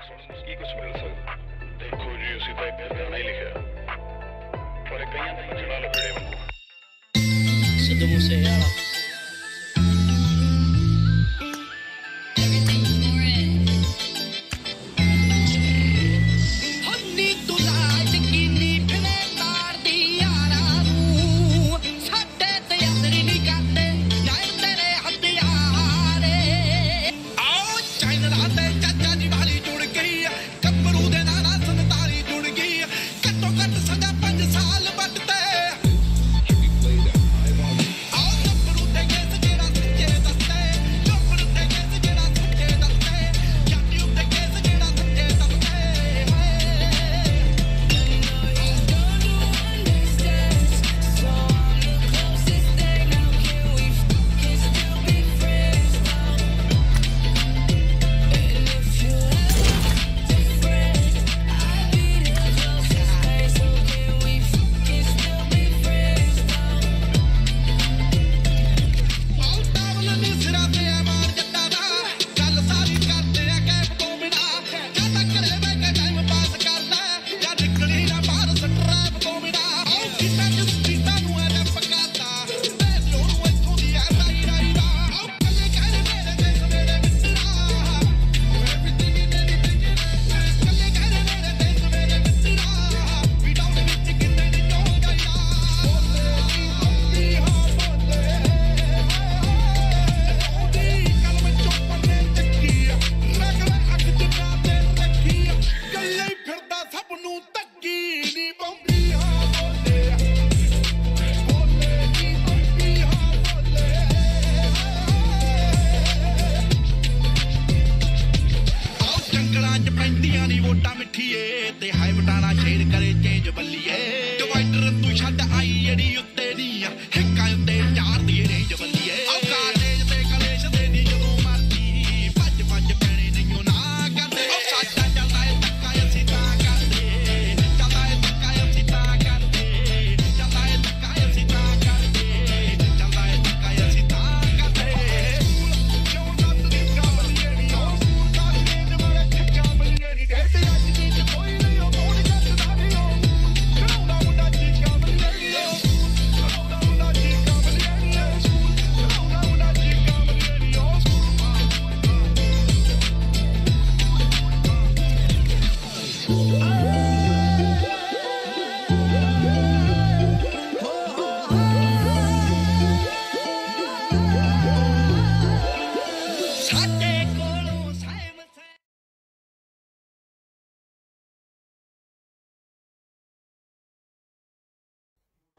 उसकी कुछ मिल सकता देखो जी उसी पाइप नहीं लिखा पर कहीं चढ़ा लपेड़े सबसे यार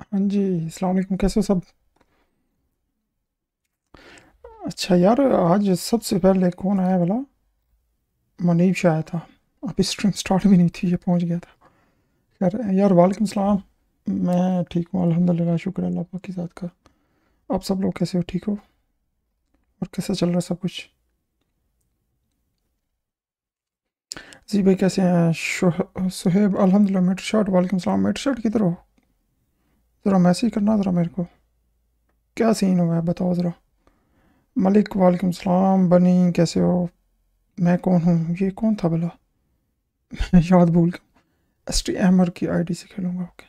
हाँ जी अस्सलाम वालेकुम कैसे हो सब अच्छा यार आज सबसे पहले कौन आया वाला मुनीब शाह आया था अभी स्ट्रीम स्टार्ट भी नहीं थी ये पहुँच गया था यार यार वालेकुम सलाम मैं ठीक हूँ अल्हम्दुलिल्लाह शुक्र अल्लाह पाक की ज़ात का आप सब लोग कैसे हो ठीक हो और कैसा चल रहा है सब कुछ जी भाई कैसे हैं सुहेब अल्हम्दुलिल्लाह मेटर शर्ट वालेकुम सलाम मेटर शर्ट किधर हो ज़रा मैसेज करना ज़रा मेरे को। क्या सीन हुआ है, बताओ ज़रा। मलिक, वालेकुम सलाम, बनी, कैसे हो? मैं कौन हूँ? ये कौन था भला? मैं याद भूल गया। एस टी अहमर की आईडी से खेलूँगा ओके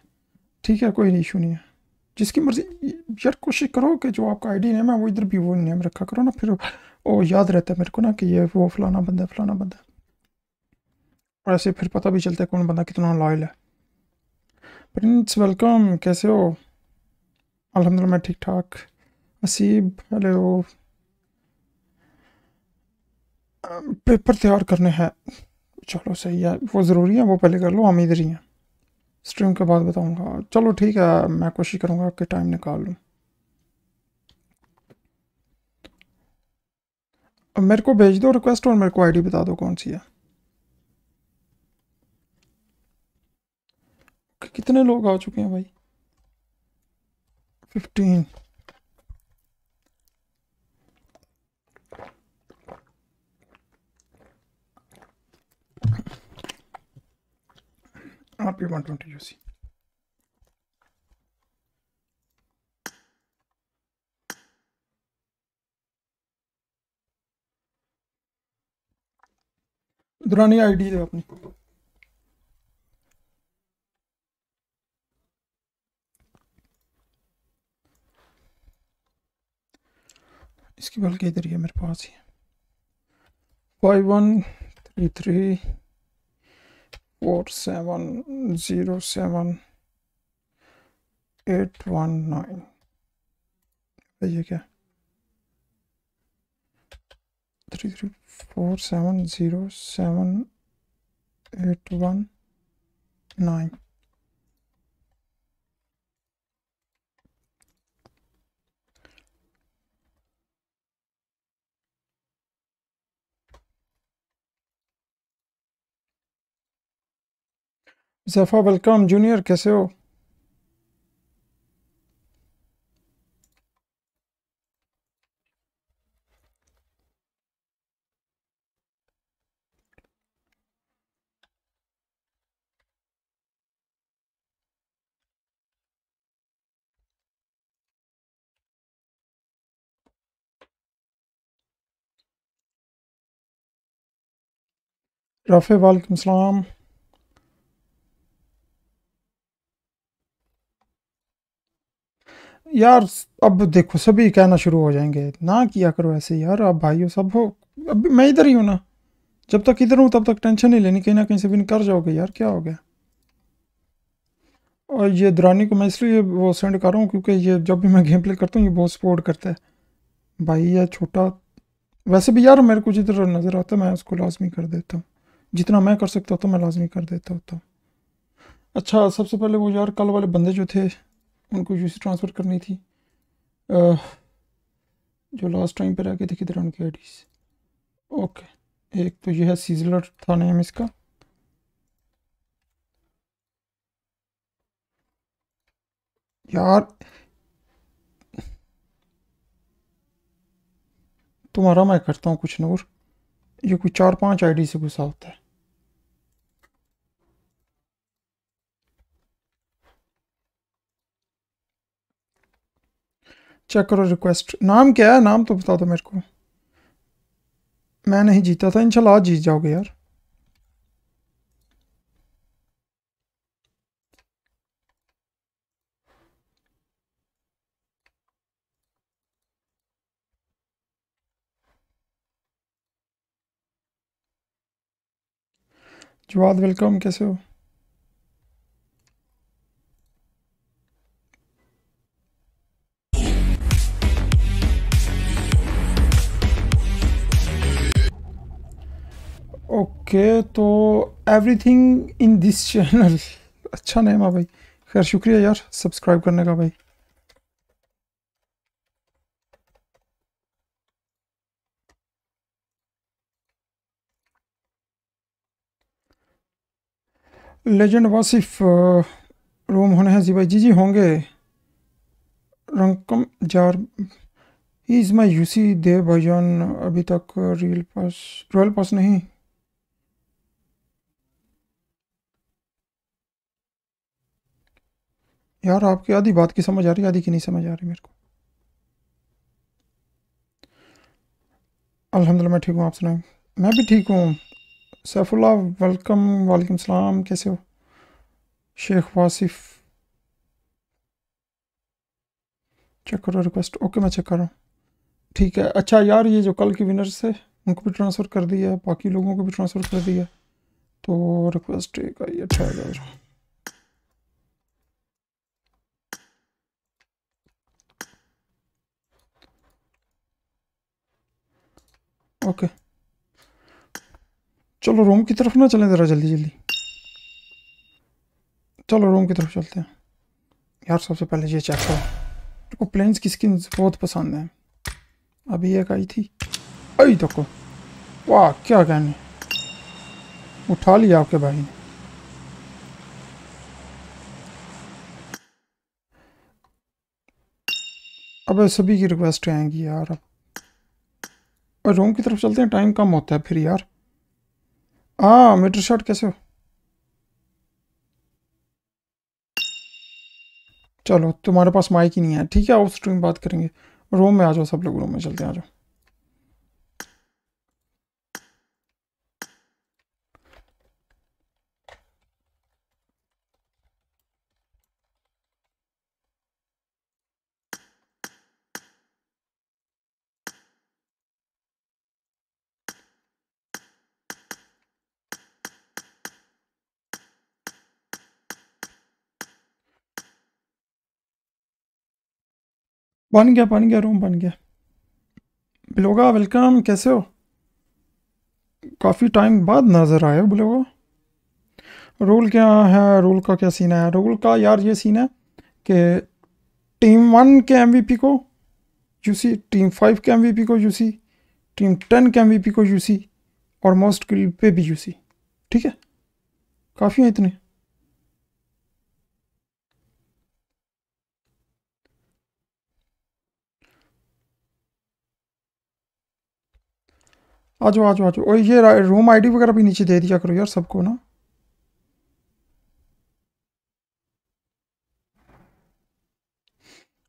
ठीक है, कोई इशू नहीं है। जिसकी मर्ज़ी, यार कोशिश करो कि जो आपका आईडी नेम है, वो इधर भी वो नेम रखा करो ना, फिर वो याद रहता है मेरे को ना कि ये वो फलाना बंदा है, फलाना बंदा है। और ऐसे फिर पता भी चलता है कौन बंदा कितना लॉयल है। प्रिंस वेलकम कैसे हो? अल्हम्दुलिल्लाह, मैं ठीक ठाक असीब, हेलो। पेपर तैयार करने हैं। चलो सही है, वो ज़रूरी है, वो पहले कर लो, हम इधर ही हैं। स्ट्रीम के बाद बताऊँगा। चलो ठीक है, मैं कोशिश करूँगा कि टाइम निकाल लूँ। मेरे को भेज दो रिक्वेस्ट और मेरे को आईडी बता दो कौन सी है। कितने लोग आ चुके हैं भाई? फिफ्टीन आप one twenty UC Durrani ID दे अपनी। इसकी बल्कि इधर ही है मेरे पास ही। Five one, three three, four, seven, zero, seven, eight, one, nine. ये क्या? Three three, four, seven, zero, seven, eight, one, nine. Jafa welcome junior कैसे हो? रफ़े वालेकुम सलाम। यार, अब देखो, सभी कहना शुरू हो जाएँगे। ना किया करो ऐसे यार अब भाइयों सब हो। अब मैं इधर ही हूँ ना। जब तक इधर हूँ, तब तक टेंशन नहीं लेनी। कहीं ना कहीं से भी कर जाओगे यार, क्या हो गया? और ये दुरानी को मैं इसलिए वो सेंड कर रहा हूँ क्योंकि ये जब भी मैं गेम प्ले करता हूँ, ये बहुत सपोर्ट करता है। भाई, ये छोटा, वैसे भी यार मेरे को जिधर नज़र आता है, मैं उसको लाजमी कर देता हूँ। जितना मैं कर सकता हूँ तो मैं लाजमी कर देता होता हूँ। अच्छा सबसे पहले वो यार, कल वाले बंदे जो थे उनको यूसी ट्रांसफ़र करनी थी। अ, जो लास्ट टाइम पर थे किधर हैं उनकी आईडीज ओके एक तो यह है सीजलर था नेम इसका। यार तुम्हारा मैं करता हूँ कुछ नूर। ये कोई चार पाँच आईडी से गुस्सा होता है। चेक करो रिक्वेस्ट नाम क्या है? नाम तो बता दो मेरे को। मैं नहीं जीता था। इंशाल्लाह आज जीत जाओगे यार। जवाद वेलकम कैसे हो? ओके तो एवरीथिंग इन दिस चैनल अच्छा नेम है भाई। खैर, शुक्रिया यार सब्सक्राइब करने का भाई। लेजेंड वासिफ रूम होने हैं जी भाई। जी जी, होंगे। रंकम जार इज़ माई यूसी दे भाईजान अभी तक रियल पास रॉयल पास नहीं। यार आपकी आधी बात की समझ आ रही है, आधी की नहीं समझ आ रही मेरे को। अल्हम्दुलिल्लाह, मैं ठीक हूँ, आप सुनाएँ। मैं भी ठीक हूँ। सैफुल्ला वेलकम, वालेकुम सलाम, कैसे हो? शेख वासिफ। चेक करो, रिक्वेस्ट। ओके, मैं चेक कर रहा हूँ। ठीक है। अच्छा यार, ये जो कल के विनर्स थे, उनको भी ट्रांसफ़र कर दिया है, बाकी लोगों को भी ट्रांसफ़र कर दिया तो रिक्वेस्ट एक आई है ओके चलो रूम की तरफ़ ना चलें ज़रा जल्दी जल्दी। चलो रूम की तरफ़ चलते हैं। यार, सबसे पहले ये चेक करो। मेरे प्लेन्स की स्किन बहुत पसंद है। अभी एक आई थी। आई को वाह, क्या कहने। उठा लिया आपके भाई ने। अब सभी की रिक्वेस्ट आएँगी यार, अब। और रूम की तरफ़ चलते हैं, टाइम कम होता है फिर यार। हाँ मीटर शॉट कैसे हो? चलो, तुम्हारे पास माइक ही नहीं है। ठीक है, उस स्ट्रीम बात करेंगे। रूम में आ जाओ, सब लोग रूम में चलते हैं, आ जाओ। बन गया बन गया रूम बन गया। बिलोगा वेलकम कैसे हो? काफ़ी टाइम बाद नज़र आए हो बिलोगा। रूल क्या है? रूल का क्या सीन है? रूल का यार ये सीन है कि टीम वन के एमवीपी को यूसी टीम फाइव के एमवीपी को यूसी टीम टेन के एमवीपी को यूसी और मोस्ट किल पे भी यूसी ठीक है? काफ़ी हैं इतने। आ जाओ आ जाओ आ जाओ और ये रूम आईडी वगैरह भी नीचे दे दिया करो यार सबको ना।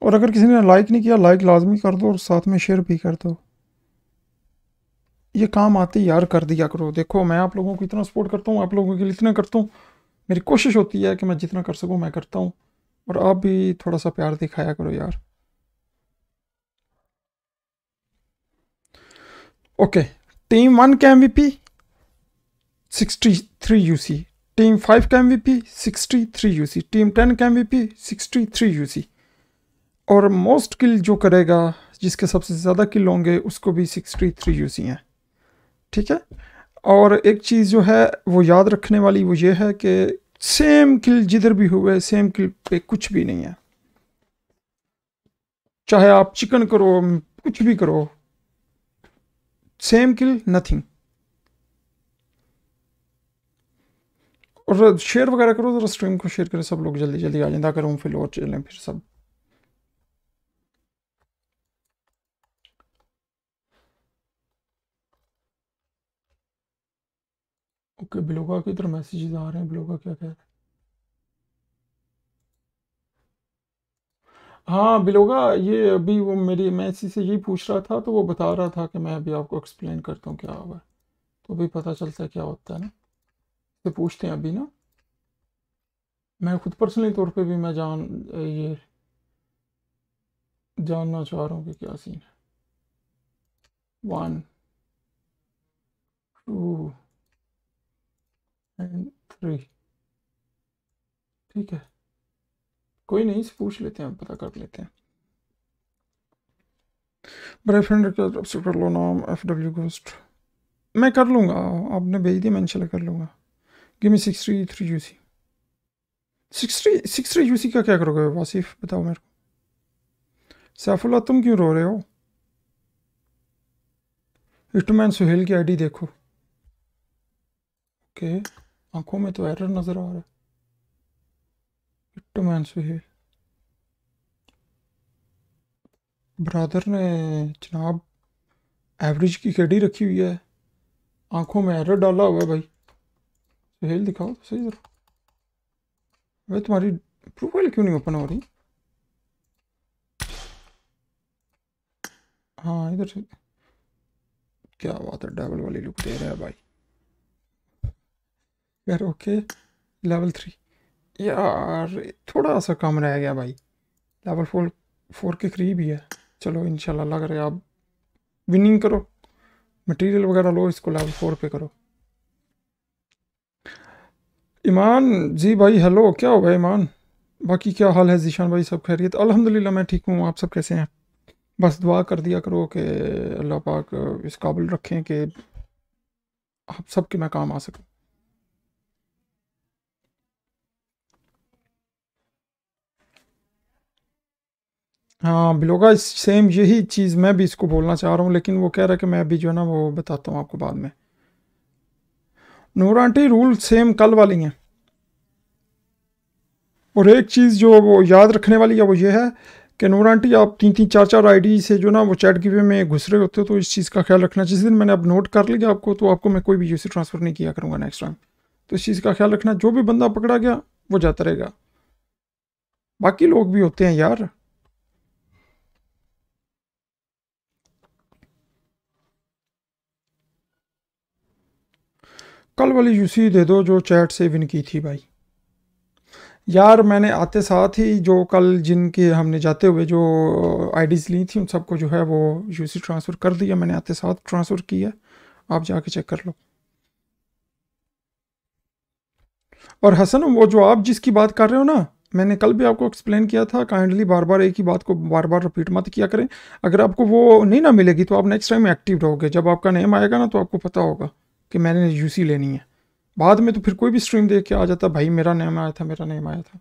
और अगर किसी ने लाइक नहीं किया लाइक लाजमी कर दो और साथ में शेयर भी कर दो। ये काम आते यार कर दिया करो। देखो, मैं आप लोगों को इतना सपोर्ट करता हूँ, आप लोगों के लिए इतना करता हूँ। मेरी कोशिश होती है कि मैं जितना कर सकूँ, मैं करता हूँ। और आप भी थोड़ा सा प्यार दिखाया करो यार। ओके। टीम वन का three U C team five का three U C team ten का थ्री यू सी और मोस्ट किल जो करेगा, जिसके सबसे ज़्यादा किल होंगे, उसको भी सिक्सटी थ्री यू सी हैं। ठीक है? और एक चीज़ जो है, वो याद रखने वाली वो ये है कि सेम किल जिधर भी हुए सेम किल पे कुछ भी नहीं है। चाहे आप चिकन करो, कुछ भी करो सेम किल नथिंग और शेयर वगैरह करो, ज़रा स्ट्रीम को शेयर करें सब लोग जल्दी जल्दी आ जाए, ताकि रूम फिल और चलें फिर सब। ओके ब्लोगा की तरफ़ मैसेजेस आ रहे हैं ब्लोगा क्या कह रहे हैं? हाँ बिलोगा, ये अभी वो मेरी, मैं इसी से यही पूछ रहा था तो वो बता रहा था कि मैं अभी आपको एक्सप्लेन करता हूँ क्या हुआ तो अभी पता चलता है क्या होता है ना। तो पूछते हैं अभी ना। मैं खुद पर्सनली तौर पे भी मैं जान, ये जानना चाह रहा हूँ कि क्या सीन है। वन टू एंड थ्री ठीक है। कोई नहीं पूछ लेते हैं, पता कर लेते हैं। बड़े फ्रेंड की से कर लो नाम एफ़ डब्ल्यू गोस्ट मैं कर लूँगा, आपने भेज दिया, मैं चला कर लूँगा। Give me six three three U C six three six three U C का क्या करोगे, वासिफ, बताओ मेरे को। सैफुल्ला, तुम क्यों रो रहे हो? हिटमैन सुहेल की आईडी देखो। ओके आँखों में तो एरर नज़र आ रहा है। हिटमैन सुहेल ब्रादर ने जनाब एवरेज की कड़ी रखी हुई है। आँखों में एरर डाला हुआ है भाई। सुहेल दिखाओ तो सही जरा। भाई तुम्हारी प्रोफ़ाइल क्यों नहीं ओपन हो रही? हाँ इधर से। क्या बात है डबल वाली लुक दे रहा है भाई। यार ओके लेवल थ्री यार, थोड़ा सा कम रह गया भाई। लेवल फोर फोर के करीब ही है। चलो, इंशाल्लाह अल्लाह करे आप विनिंग करो। मटेरियल वगैरह लो, इसको लेवल फोर पे करो। ईमान जी भाई हेलो क्या हो गया ईमान बाकी क्या हाल है? जीशान भाई, सब खैरियत? अल्हम्दुलिल्लाह, मैं ठीक हूँ। आप सब कैसे हैं? बस दुआ कर दिया करो कि अल्लाह पाक, इस काबिल रखें कि आप सब के मैं काम आ सकूँ। हाँ बिलोगा सेम यही चीज़ मैं भी इसको बोलना चाह रहा हूँ, लेकिन वो कह रहा है कि मैं अभी जो है ना, वो बताता हूँ आपको बाद में। नूर आंटी रूल सेम कल वाली हैं। और एक चीज़ जो वो याद रखने वाली है, वो ये है कि नूर आंटी, आप तीन तीन चार चार आईडी से जो ना, वो चैट गिवे में घुस रहे होते हो तो इस चीज़ का ख्याल रखना। जिस दिन मैंने अब नोट कर लिया आपको तो आपको मैं कोई भी यूसी ट्रांसफ़र नहीं किया करूँगा नेक्स्ट टाइम तो इस चीज़ का ख्याल रखना। जो भी बंदा पकड़ा गया, वो जाता रहेगा। बाकी लोग भी होते हैं यार। कल वाली यूसी दे दो जो चैट से विन की थी भाई। यार मैंने आते साथ ही जो कल जिनके हमने जाते हुए जो आईडीज़ ली थी, उन सबको जो है वो यूसी ट्रांसफ़र कर दिया, मैंने आते साथ ट्रांसफ़र किया। आप जाके चेक कर लो। और हसन, वो जो आप जिसकी बात कर रहे हो ना, मैंने कल भी आपको एक्सप्लेन किया था काइंडली बार बार एक ही बात को बार बार रिपीट मत किया करें। अगर आपको वो नहीं ना मिलेगी तो आप नेक्स्ट टाइम एक्टिव रहोगे। जब आपका नेम आएगा ना तो आपको पता होगा। कि मैंने यूसी लेनी है। बाद में तो फिर कोई भी स्ट्रीम देख के आ जाता, भाई, मेरा नेम आया था, मेरा नेम आया था।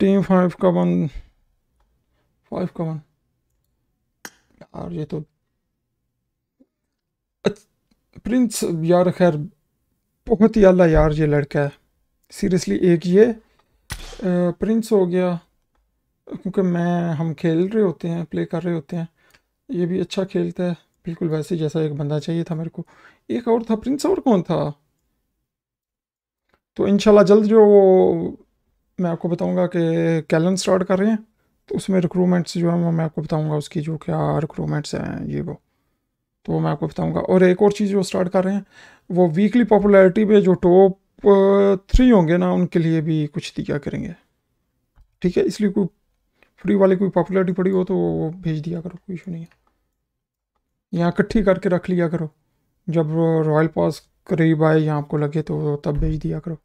टीम फाइव का वन फाइव का वन यार, ये तो प्रिंस यार, खैर, बहुत ही अल्लाह यार, ये लड़का है। सीरियसली एक ये प्रिंस हो गया, क्योंकि मैं, हम खेल रहे होते हैं प्ले कर रहे होते हैं। ये भी अच्छा खेलता है। बिल्कुल वैसे जैसा एक बंदा चाहिए था मेरे को। एक और था, प्रिंस और कौन था? तो इंशाल्लाह जल्द जो मैं आपको बताऊँगा कि कैलन स्टार्ट कर रहे हैं तो उसमें रिक्रूटमेंट्स जो है वो मैं आपको बताऊँगा, उसकी जो क्या रिक्रूटमेंट्स हैं, ये वो। तो मैं आपको बताऊँगा। और एक और चीज़ जो स्टार्ट कर रहे हैं, वो वीकली पॉपुलैरिटी पे जो टॉप थ्री होंगे ना, उनके लिए भी कुछ दिया करेंगे। ठीक है, इसलिए कोई फ्री वाले कोई पॉपुलैरिटी पड़ी हो तो वो भेज दिया करो, कोई इशू नहीं है। यहाँ इकट्ठी करके रख लिया करो। जब रॉयल पास करीब आए या आपको लगे तो तब भेज दिया करो।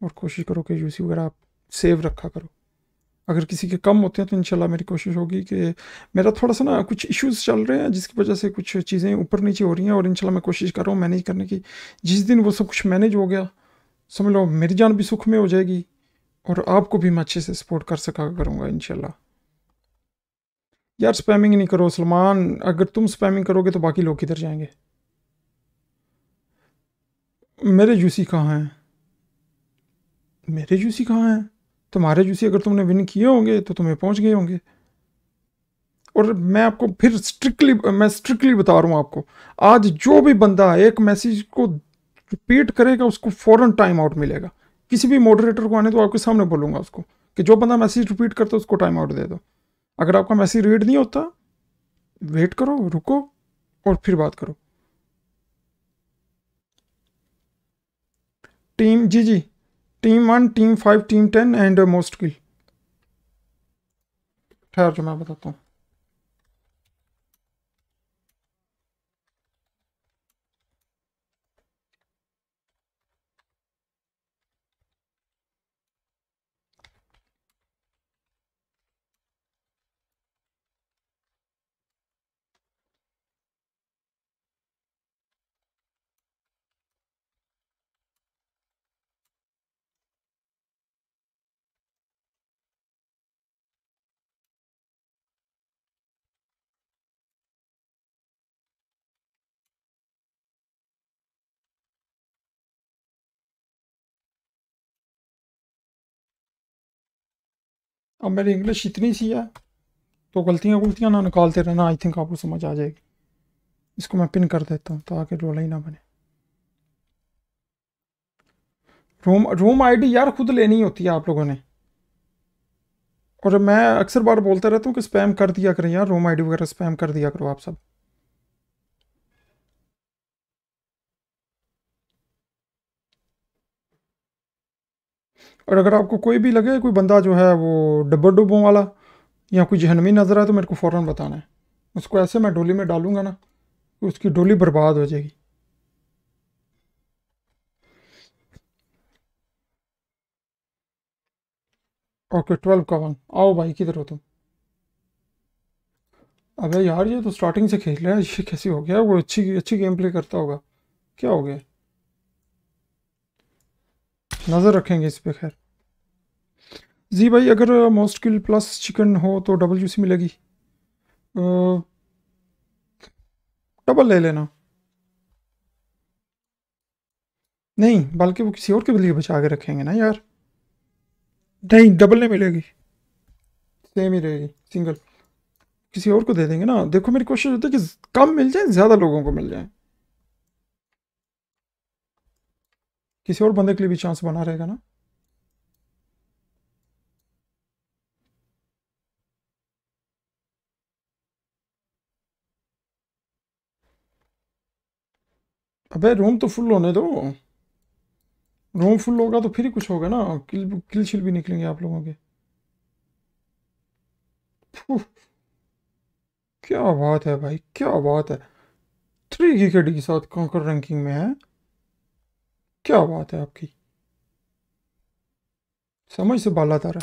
और कोशिश करो कि यूसी वगैरह आप सेव रखा करो। अगर किसी के कम होते हैं तो इंशाल्लाह मेरी कोशिश होगी कि मेरा थोड़ा सा ना कुछ इश्यूज़ चल रहे हैं, जिसकी वजह से कुछ चीज़ें ऊपर नीचे हो रही हैं और इंशाल्लाह मैं कोशिश कर रहा हूँ मैनेज करने की। जिस दिन वो सब कुछ मैनेज हो गया, समझ लो, मेरी जान भी सुख में हो जाएगी और आपको भी मैं अच्छे से सपोर्ट कर सका करूँगा इनशाला यार स्पैमिंग नहीं करो, सलमान, अगर तुम स्पैमिंग करोगे तो बाकी लोग किधर जाएँगे? मेरे जूसी कहाँ हैं? मेरे जूसी कहाँ हैं? तुम्हारे जूसी अगर तुमने विन किए होंगे तो तुम्हें पहुँच गए होंगे। और मैं आपको फिर स्ट्रिक्टली मैं स्ट्रिक्टली बता रहा हूँ आपको, आज जो भी बंदा एक मैसेज को रिपीट करेगा, उसको फ़ौरन टाइम आउट मिलेगा। किसी भी मॉडरेटर को आने तो आपके सामने बोलूँगा उसको कि जो बंदा मैसेज रिपीट करता है, उसको टाइम आउट दे दो। अगर आपका मैसेज रीड नहीं होता वेट करो, रुको, और फिर बात करो। टीम जी जी। Team one team five team ten and most kill ठहर जो मैं बताता हूँ। अब मेरी इंग्लिश इतनी सी है तो गलतियाँ गुलतियाँ ना निकालते रहना आई थिंक आपको समझ आ जाएगी। इसको मैं पिन कर देता हूँ, ताकि रोला ही ना बने। रूम रूम आईडी यार खुद लेनी होती है आप लोगों ने। और मैं अक्सर बार बोलता रहता हूँ कि स्पैम कर दिया करें यार रूम आईडी वगैरह स्पैम कर दिया करो आप सब। और अगर आपको कोई भी लगे, कोई बंदा जो है वो डब्बो डुब्बों वाला या कोई जहनवी नज़र आए तो मेरे को फ़ौर बताना है। उसको ऐसे मैं डोली में डालूँगा ना उसकी डोली बर्बाद हो जाएगी। ओके ट्वेल्व का वन आओ भाई, किधर हो तुम? अबे यार, ये तो स्टार्टिंग से खेल रहा है। ये कैसे हो गया? वो अच्छी अच्छी गेम प्ले करता होगा। क्या हो गया? नज़र रखेंगे इस पे, खैर। जी भाई, अगर मोस्ट किल प्लस चिकन हो तो डबल जूसी मिलेगी। डबल ले लेना। नहीं, बल्कि वो किसी और के लिए बचा के रखेंगे ना यार। नहीं डबल नहीं मिलेगी। सेम ही रहेगी सिंगल किसी और को दे देंगे ना। देखो, मेरी कोशिश होती है कि कम मिल जाए, ज़्यादा लोगों को मिल जाए। किसी और बंदे के लिए भी चांस बना रहेगा ना? अबे रूम तो फुल होने दो। रूम फुल होगा तो फिर ही कुछ होगा ना। किल किल छिल भी निकलेंगे आप लोगों के। क्या बात है भाई, क्या बात है। थ्री की के साथ कॉन्कर रैंकिंग में है। क्या बात है आपकी? समझ से बाला तारा।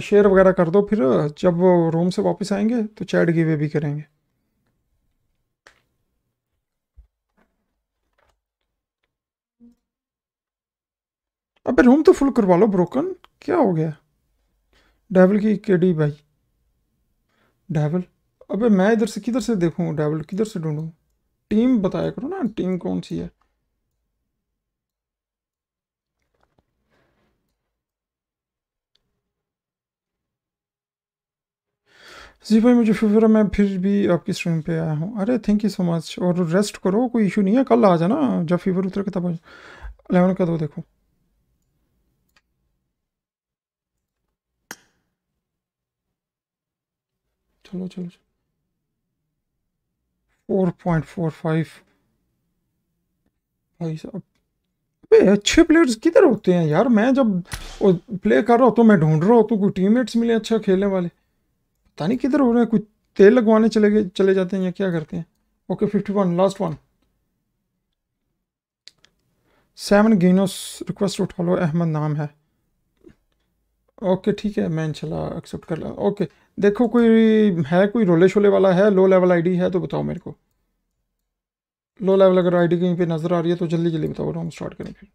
शेयर वगैरह कर दो, फिर जब रूम से वापस आएँगे तो चैट गिवे भी करेंगे। अबे रूम तो फुल करवा लो ब्रोकन क्या हो गया? डेवल की केडी भाई। डेवल अबे मैं इधर से किधर से देखूँ? डेवल किधर से ढूंढूं? टीम बताया करो ना, टीम कौन सी है? जी भाई, मुझे फ़िक्र मैं फिर भी आपकी स्ट्रीम पे आया हूँ। अरे थैंक यू सो मच और रेस्ट करो, कोई इशू नहीं है, कल आ जाना, जब फीवर उतर के तब अलेवन का दो देखो। चलो चलो चलो। 4.45 भाई साहब। अबे, अच्छे प्लेयर्स किधर होते हैं यार? मैं जब प्ले कर रहा होता तो मैं ढूंढ रहा होता तो कोई टीममेट्स मिले अच्छा खेलने वाले। पता नहीं किधर हो रहे हैं कुछ तेल लगवाने चले गए, चले जाते हैं या क्या करते हैं। Okay fifty one last one seven गेनोस request उठा लो अहमद नाम है। ओके ठीक है, मैं इंशाल्लाह एक्सेप्ट कर ला। ओके देखो कोई है, कोई रोले शोले वाला है लो लेवल आईडी है तो बताओ मेरे को। लो लेवल अगर आईडी कहीं पे नज़र आ रही है तो जल्दी जल्दी बताओ हम स्टार्ट करें फिर।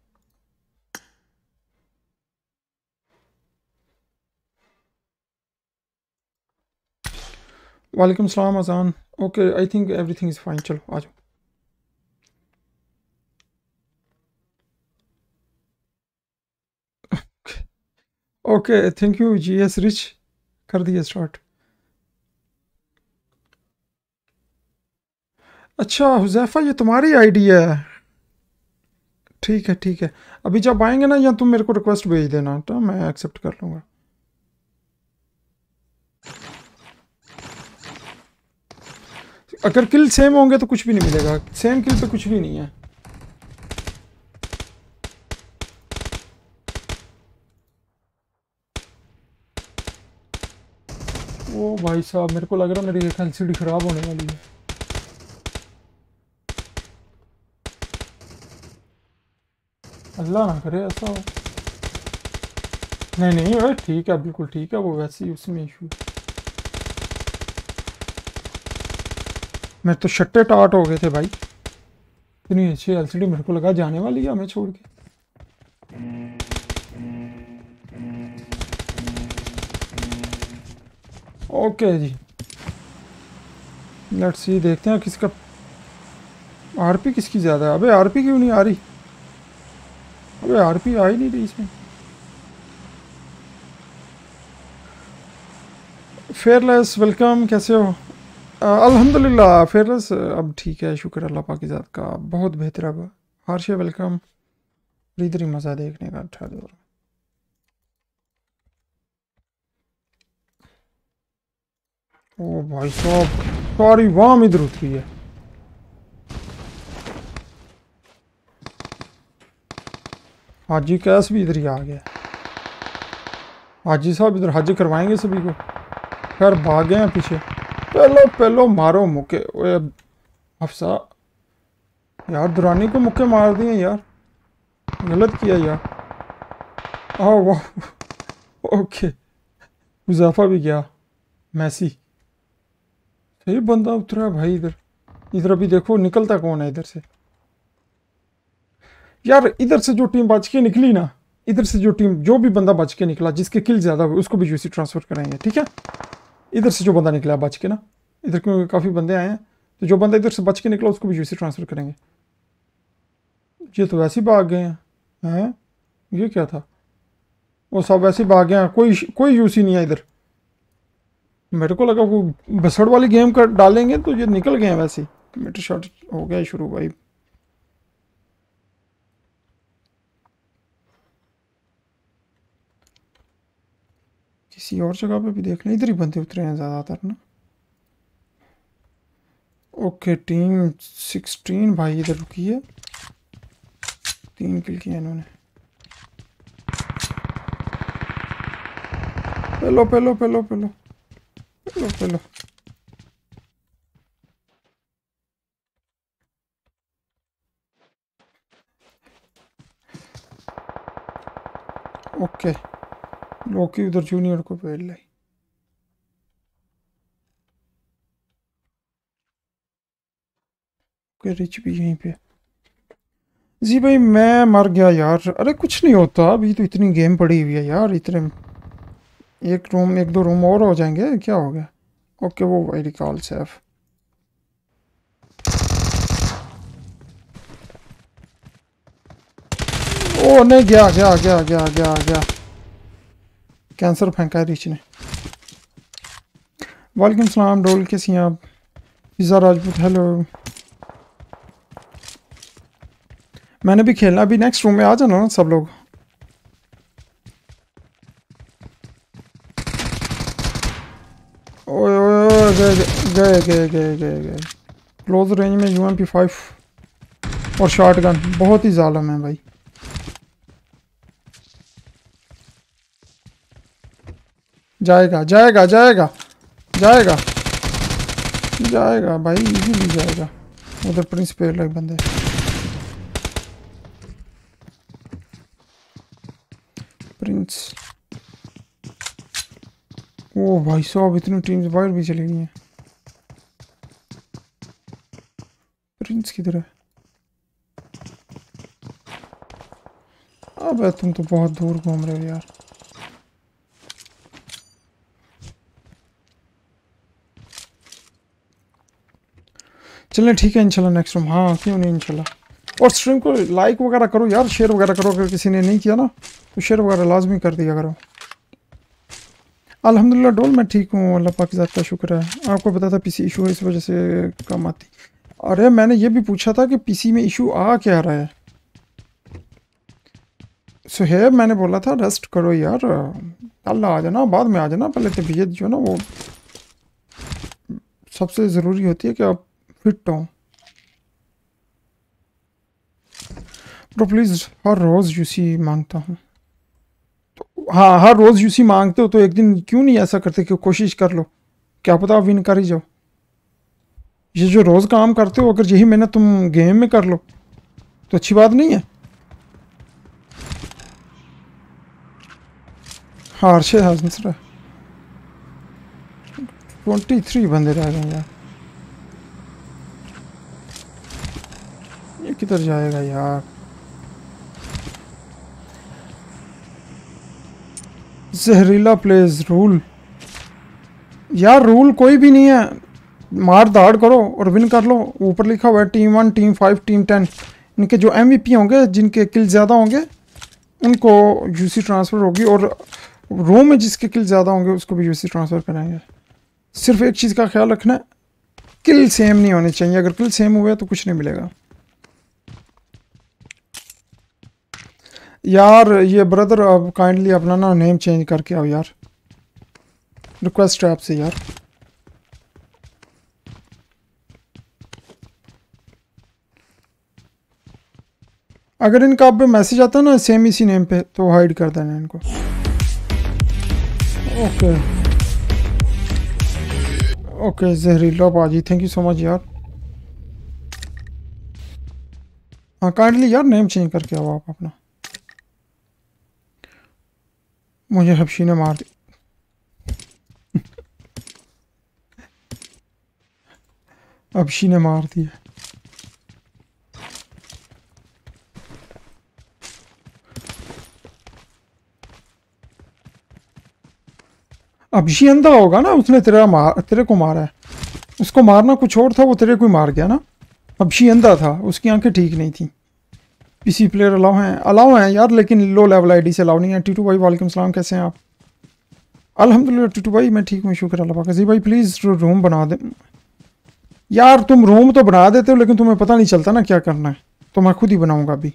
वालेकुम सलाम, अजान। Okay I think everything is fine चलो, आ जाओ। ओके थैंक यू जी एस रिच कर दिए स्टार्ट अच्छा हुजैफा ये तुम्हारी आईडी है ठीक है ठीक है अभी जब आएँगे ना या तुम मेरे को रिक्वेस्ट भेज देना तो मैं एक्सेप्ट कर लूँगा अगर किल सेम होंगे तो कुछ भी नहीं मिलेगा सेम किल पे कुछ भी नहीं है ओ भाई साहब, मेरे को लग रहा मेरी एक एलसीडी ख़राब होने वाली है। अल्लाह ना करे ऐसा। हो नहीं नहीं भाई ठीक है, बिल्कुल ठीक है, वो वैसे ही उसमें इशू मैं तो शट्टे टाट हो गए थे भाई। इतनी अच्छी एलसीडी मेरे को लगा जाने वाली है हमें छोड़ के। Okay ji. लेट्स सी देखते हैं किसका आरपी किसकी ज़्यादा है। अबे आरपी क्यों नहीं आ रही? अबे आरपी आ ही नहीं रही इसमें। फेयरलेस वेलकम कैसे हो? अल्हम्दुलिल्लाह फेयरलेस अब ठीक है, शुक्र अल्लाह पाक की ज़ात का। बहुत बेहतर अब हारशे वेलकम इधर मज़ा देखने का अच्छा दो ओ भाई साहब, सारी वाम इधर उतरी है। हाजी, कैस भी इधर ही आ गया। हाजी साहब, इधर हज करवाएँगे सभी को? खैर, भाग गए हैं पीछे। पहलो पहलो मारो मुके अफसा। यार, दुरानी को मुक्के मार दिए यार। गलत किया यार। आह वाह ओके। मुजाफा भी गया। मैसी। सही बंदा उतरा भाई इधर। इधर अभी देखो, निकलता कौन है इधर से? यार, इधर से जो टीम बच के निकली ना, इधर से जो टीम, जो भी बंदा बच के निकला, जिसके किल ज़्यादा हुए, उसको भी यूसी ट्रांसफ़र करेंगे ठीक है? इधर से जो बंदा निकला, बच के ना, इधर क्योंकि काफ़ी बंदे आए हैं तो जो बंदा इधर से बच के निकला, उसको भी यूसी ट्रांसफ़र करेंगे। ये तो वैसे ही भाग गए हैं ये क्या था? वो सब वैसे भाग गए हैं, कोई कोई यूसी नहीं है इधर। मेरे को लगा वो बसड़ वाली गेम कर डालेंगे तो ये निकल गए वैसे ही। मीटर शॉट हो गया शुरू भाई। किसी और जगह पे भी देख लें इधर ही बंदे उतरे हैं ज़्यादातर ना। ओके टीम सिक्सटीन भाई, इधर रुकी है। तीन किल किए इन्होंने। पेलो पेलो पेलो पेलो Hello, hello. ओके लोकी उधर जूनियर को पहल लाई ओके रिच भी यहीं पे। जी भाई मैं मर गया यार। अरे कुछ नहीं होता। अभी तो इतनी गेम पड़ी हुई है यार इतने एक रूम एक दो रूम और हो जाएँगे? क्या हो गया? ओके वो भाई रिकॉल सेफ़ ओ, नहीं, गया गया गया गया गया गया। कैंसर फेंका है रिच ने। वालेकुम सलाम डोल कैसी हैं आप पिज़्ज़ा राजपूत हेलो मैंने भी खेलना, अभी नेक्स्ट रूम में आ जाना ना सब लोग ओए ओए ओए गए गए गए गए गए गए क्लोज रेंज में यू एम पी फाइव और शॉर्ट गन बहुत ही जालम है भाई। जाएगा जाएगा जाएगा जाएगा जाएगा भाई इजीली जाएगा। उधर प्रिंस पे लगे बंदे। प्रिंस ओ भाई साहब, इतनी टीम्स बाहर भी चली गई हैं। प्रिंस किधर है? अबे तुम तो बहुत दूर घूम रहे हो यार। चलें, ठीक है, इंशाल्लाह नेक्स्ट रूम हाँ क्यों नहीं इंशाल्लाह? और स्ट्रीम को लाइक वगैरह करो यार शेयर वगैरह करो, अगर किसी ने नहीं किया ना तो शेयर वगैरह लाजमी कर दिया करो। अल्हम्दुलिल्लाह डोल मैं ठीक हूँ, अल्लाह पाक का शुक्र है। आपको पता था पीसी इशू है, इस वजह से कम आती। अरे मैंने ये भी पूछा था कि पीसी में इशू आ क्या रहा है? सुहेब, मैंने बोला था रेस्ट करो यार। कल आ जाना, बाद में आ जाना। पहले तबीयत जो है ना, वो सबसे ज़रूरी होती है कि आप फिट हों। तो प्लीज़ हर रोज़ यूसी माँगता हूँ। तो हाँ हर रोज़ यूसी मांगते हो तो एक दिन क्यों नहीं ऐसा करते कि कोशिश कर लो? क्या पता विन कर ही जाओ। ये जो रोज़ काम करते हो, अगर यही मेहनत तुम गेम में कर लो तो अच्छी बात नहीं है। से हंस रहा ट्वेंटी थ्री बंदे रह गए यार। ये किधर जाएगा यार? जहरीला प्लेस रूल। यार, रूल कोई भी नहीं है। मार दाड़ करो और विन कर लो। ऊपर लिखा हुआ है team one team five team ten इनके जो एम होंगे, जिनके किल ज़्यादा होंगे, उनको यूसी ट्रांसफ़र होगी और रो में जिसके किल ज़्यादा होंगे, उसको भी यूसी ट्रांसफ़र कराएँगे। सिर्फ़ एक चीज़ का ख्याल रखना है किल सेम नहीं होने चाहिए। अगर किल सेम हुए तो कुछ नहीं मिलेगा। यार, ये ब्रदर अब काइंडली अपना ना नेम चेंज करके आओ यार। रिक्वेस्ट है आपसे यार। अगर इनका अब मैसेज आता है ना सेम इसी नेम पे तो हाइड कर देना इनको। ओके ओके जहरीला बाजी थैंक यू सो मच यार। हाँ काइंडली यार नेम चेंज करके आओ आप अपना। मुझे हबशी ने मार दी। हबशी ने मार दिया। अबशी अंधा होगा ना, उसने तेरा मार, तेरे को मारा है। उसको मारना कुछ और था, वो तेरे को ही मार गया ना। अबशी अंधा था, उसकी आँखें ठीक नहीं थी। पीसी प्लेयर अलाउ हैं अलाउ हैं यार, लेकिन लो लेवल आईडी से अलाउ नहीं है। टीटू भाई, वालेकुम सलाम, कैसे हैं आप? अल्हम्दुलिल्लाह टीटू भाई, मैं ठीक हूँ, शुक्र अल्लाह जी भाई प्लीज़ रूम बना दे। यार, तुम रूम तो बना देते हो, लेकिन तुम्हें पता नहीं चलता ना क्या करना है। तो मैं खुद ही बनाऊँगा अभी।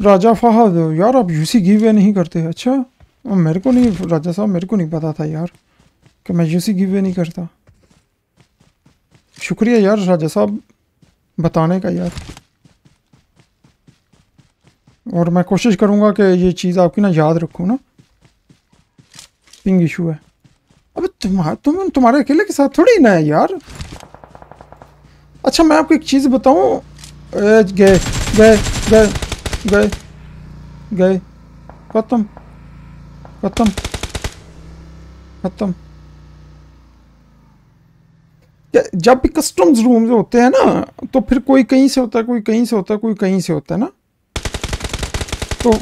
राजा फहद, यार आप यूसी गिव वे नहीं करते। अच्छा मेरे को नहीं, राजा साहब, मेरे को नहीं पता था यार कि मैं यूसी गिव वे नहीं करता। शुक्रिया यार, राजा साहब। बताने का यार। और मैं कोशिश करूँगा कि ये चीज़ आपकी ना याद रखूँ ना। पिंग इशू है। अब तुम्हारा तुम, तुम्हारे अकेले के साथ थोड़ी ना है यार। अच्छा मैं आपको एक चीज़ बताऊँ। गए गए गए गए गए। खत्म खत्म खत्म। जब भी कस्टम्स रूम होते हैं ना तो फिर कोई कहीं से होता है, कोई कहीं से होता है, कोई कहीं से होता है ना। तो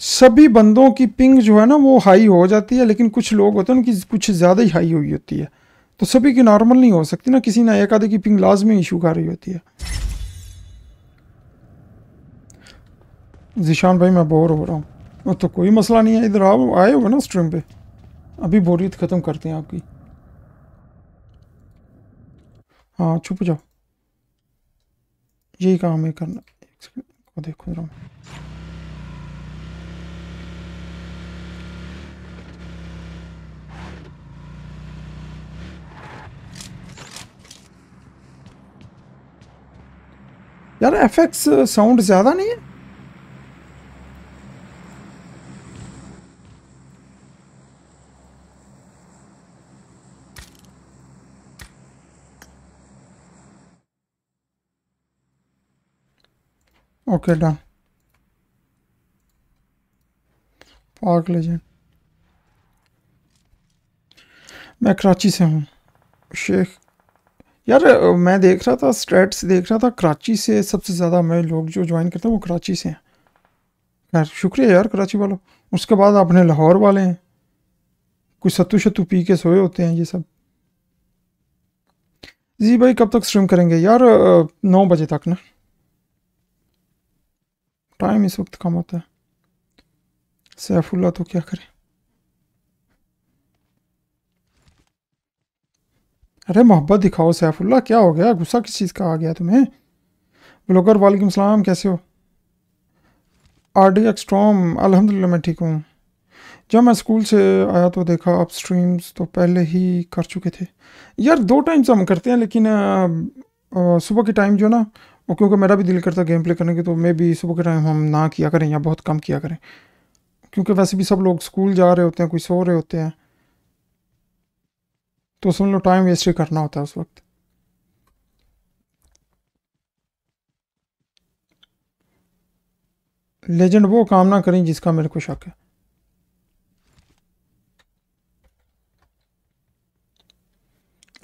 सभी बंदों की पिंग जो है ना, वो हाई हो जाती है, लेकिन कुछ लोग होते हैं, उनकी कुछ ज़्यादा ही हाई हुई होती है। तो सभी की नॉर्मल नहीं हो सकती ना, किसी ना एक आधे की पिंग लाजमी इशू कर रही होती है। जिशान भाई, मैं बोर हो रहा हूँ। तो कोई मसला नहीं है, इधर आओ, आए हो ना स्ट्रीम पे। अभी बोरियत ख़त्म करते हैं आपकी। हाँ छुप जाओ यही काम है करना एक सेकंड देखो जरा यार एफ़ एक्स साउंड ज़्यादा नहीं है ओके डन पार्क लेजेंड मैं कराची से हूँ। शेख, यार, मैं देख रहा था स्टेट्स देख रहा था कराची से सबसे ज़्यादा मैं लोग जो ज्वाइन करते हैं वो कराची से हैं। यार शुक्रिया यार कराची वालों। उसके बाद अपने लाहौर वाले हैं। कुछ सत्तू शत्तू पी के सोए होते हैं ये सब। जी भाई, कब तक स्ट्रीम करेंगे? यार नौ बजे तक ना। टाइम इस वक्त कम होता है सैफुल्ला तो क्या करे अरे मोहब्बत दिखाओ सैफुल्ला क्या हो गया गुस्सा किस चीज़ का आ गया तुम्हें ब्लॉगर वालेकुम सलाम कैसे हो आर डी एक्सट्रॉम अल्हम्दुलिल्लाह मैं ठीक हूँ जब मैं स्कूल से आया तो देखा आप स्ट्रीम्स तो पहले ही कर चुके थे यार दो टाइम्स हम करते हैं लेकिन सुबह के टाइम जो ना वो क्योंकि मेरा भी दिल करता गेम प्ले करने की तो मे भी सुबह के टाइम हम ना किया करें या बहुत कम किया करें। क्योंकि वैसे भी सब लोग स्कूल जा रहे होते हैं, कोई सो रहे होते हैं। तो समझ लो टाइम वेस्ट ही करना होता है उस वक्त। लेजेंड वो काम ना करें जिसका मेरे को शक है।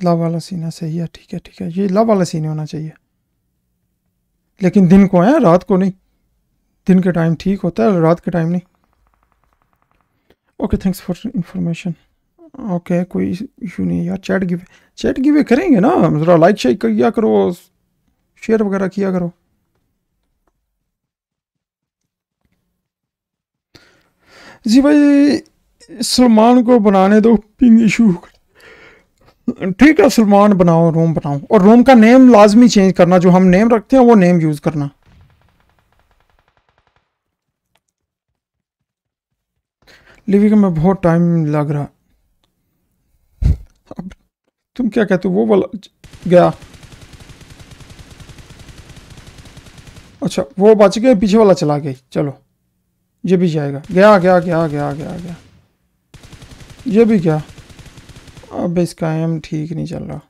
लव वाला सीना सही है, ठीक है ठीक है। ये लव वाला सीन होना चाहिए। लेकिन दिन को है रात को नहीं। दिन के टाइम ठीक होता है, रात के टाइम नहीं। Okay thanks for information okay कोई इशू नहीं यार चैट गिवे चैट गिवे करेंगे ना? ज़रा लाइक शेक किया करो शेयर वगैरह किया करो। जी भाई, सलमान को बनाने दो पिंग इशू ठीक है, सलमान बनाओ, रोम बनाओ। और रोम का नेम लाजमी चेंज करना, जो हम नेम रखते हैं, वो नेम यूज़ करना। लिविंग में बहुत टाइम लग रहा। अब तुम क्या कहते हो? वो वाला गया। अच्छा वो बच गए, पीछे वाला चला गया। चलो, ये भी जाएगा। गया गया गया गया गया गया। ये भी गया। अब इसका एम ठीक नहीं चल रहा।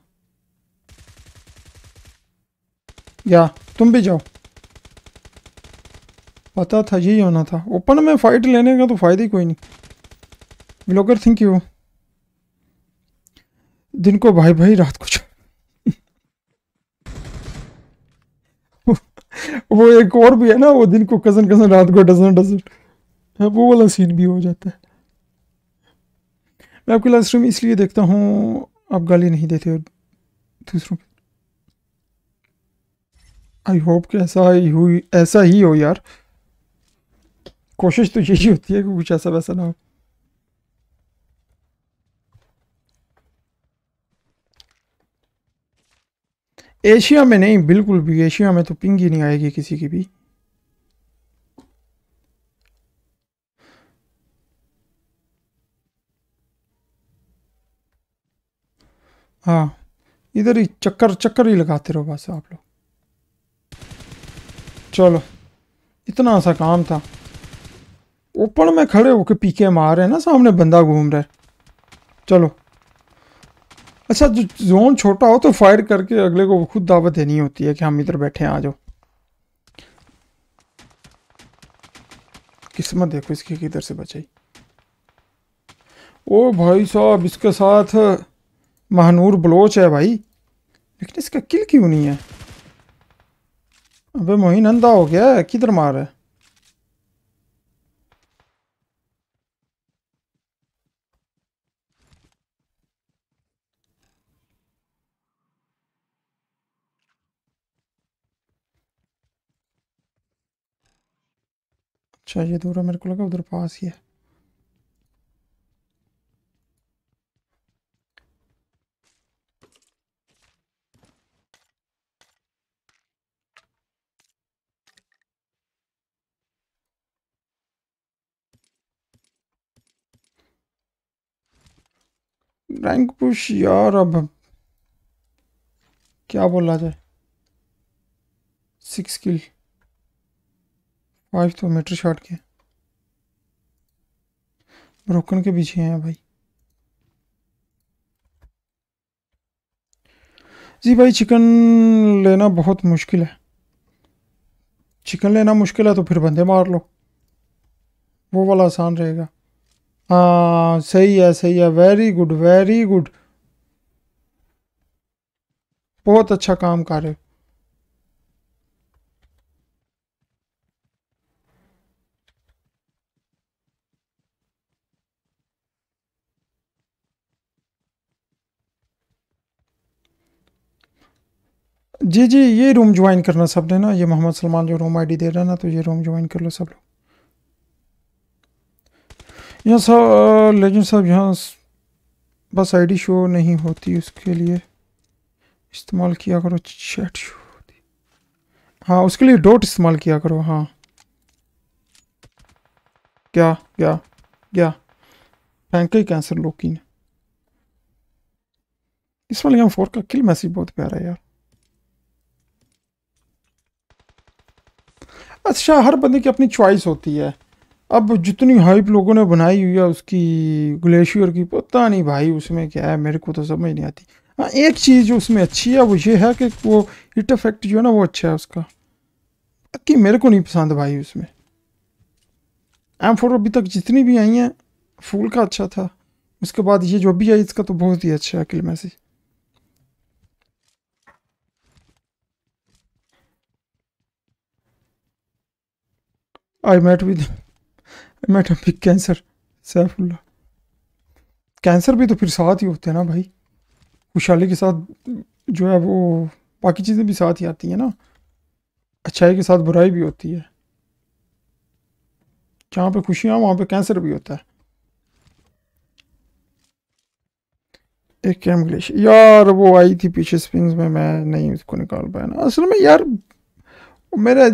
या, तुम भी जाओ। पता था यही होना था। ओपन में फाइट लेने का तो फ़ायदा ही कोई नहीं। ब्लॉगर थिंक यू दिन को भाई भाई, रात को वो एक और भी है ना, वो दिन को कज़न कज़न रात को डजन डजन वो वाला सीन भी हो जाता है। मैं आपकी लाइव स्ट्रीम इसलिए देखता हूँ, आप गाली नहीं देते दूसरों पे आई होप कि ऐसा ही हुई, ऐसा ही हो यार। कोशिश तो यही होती है कि कुछ ऐसा वैसा ना हो। एशिया में नहीं, बिल्कुल भी, एशिया में तो पिंग ही नहीं आएगी किसी की भी। हाँ। इधर ही चक्कर चक्कर ही लगाते रहो बस आप लोग। चलो। इतना सा काम था। ओपन में खड़े होके पीके मार रहे हैं ना, सामने बंदा घूम रहा है। चलो। अच्छा जो जोन छोटा हो तो फायर करके अगले को खुद दावत देनी होती है कि हम इधर बैठे हैं, आ जाओ। किस्मत देखो इसकी किधर से बचाई। ओ भाई साहब, इसके साथ महानूर बलोच है भाई। लेकिन इसका किल क्यों नहीं है? अबे मोहिन, अंधा हो गया है, किधर मार है? अच्छा ये दूर है, मेरे को लगा उधर पास ही है। रैंक पुश यार, अब क्या बोला जाए? सिक्स किल फाइव तो मीटर शॉट के। ब्रोकन के पीछे हैं भाई। जी भाई चिकन लेना बहुत मुश्किल है। चिकन लेना मुश्किल है तो फिर बंदे मार लो। वो वाला आसान रहेगा। हाँ सही है सही है। वेरी गुड वेरी गुड बहुत अच्छा काम कर रहे हो। जी जी, ये रूम ज्वाइन करना सबने ना ये मोहम्मद सलमान जो रूम आईडी दे रहा है ना तो ये रूम ज्वाइन कर लो सब लोग। यहाँ सब लेकिन साहब यहाँ बस आईडी शो नहीं होती उसके लिए। इस्तेमाल किया करो चैट शो होती। हाँ उसके लिए डॉट इस्तेमाल किया करो हाँ। क्या क्या क्या? ही कैंसर लोकी ने। इस वाले एम फोर का किल मैसेज बहुत प्यारा है यार। अच्छा हर बंदे की अपनी चॉइस होती है। अब जितनी हाइप लोगों ने बनाई हुई है उसकी ग्लेशियर की, पता नहीं भाई उसमें क्या है, मेरे को तो समझ नहीं आती। हाँ एक चीज़ जो उसमें अच्छी है, वो ये है कि वो हिट इफ़ेक्ट जो है ना, वो अच्छा है उसका। कि मेरे को नहीं पसंद भाई उसमें। एम फोर अभी तक जितनी भी आई हैं फूल का अच्छा था। उसके बाद ये जो भी आई, इसका तो बहुत ही अच्छा है kill message I met with I met cancer Saifullah. Cancer भी तो फिर साथ ही होते हैं ना भाई। खुशहाली के साथ जो है वो बाकी चीज़ें भी साथ ही आती हैं ना। अच्छाई के साथ बुराई भी होती है। जहाँ पे खुशियाँ वहाँ पे कैंसर भी होता है। एक कैम यार वो आई थी पीछे स्प्रिंग्स में, मैं नहीं उसको निकाल पाया ना। असल में यार, मेरा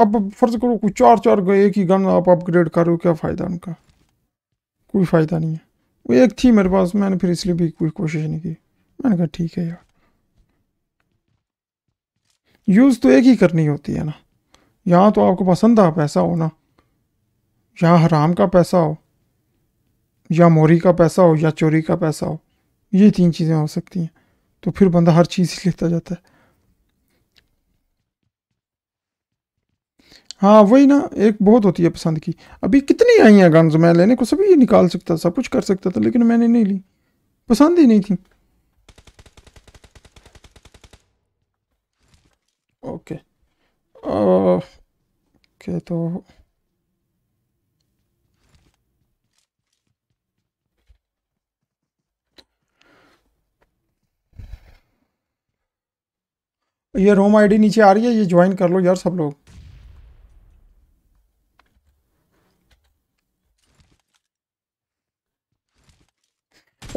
अब फ़र्ज़ करो कुछ चार चार गए, एक ही गन आप अपग्रेड करो क्या फ़ायदा उनका? कोई फ़ायदा नहीं है। वो एक थी मेरे पास, मैंने फिर इसलिए भी कोई कोशिश नहीं की। मैंने कहा, ठीक है यार। यूज़ तो एक ही करनी होती है ना। यहाँ तो आपको पसंद आ पैसा हो ना। यहाँ हराम का पैसा हो, या मोरी का पैसा हो, या चोरी का पैसा हो, ये तीन चीज़ें हो सकती हैं। तो फिर बंदा हर चीज़ लेता जाता है। हाँ वही ना, एक बहुत होती है पसंद की। अभी कितनी आई हैं गन्स मैं लेने को सभी निकाल सकता सब कुछ कर सकता था, लेकिन मैंने नहीं ली। पसंद ही नहीं थी। ओके। ओके तो ये रोम आईडी नीचे आ रही है, ये ज्वाइन कर लो यार सब लोग।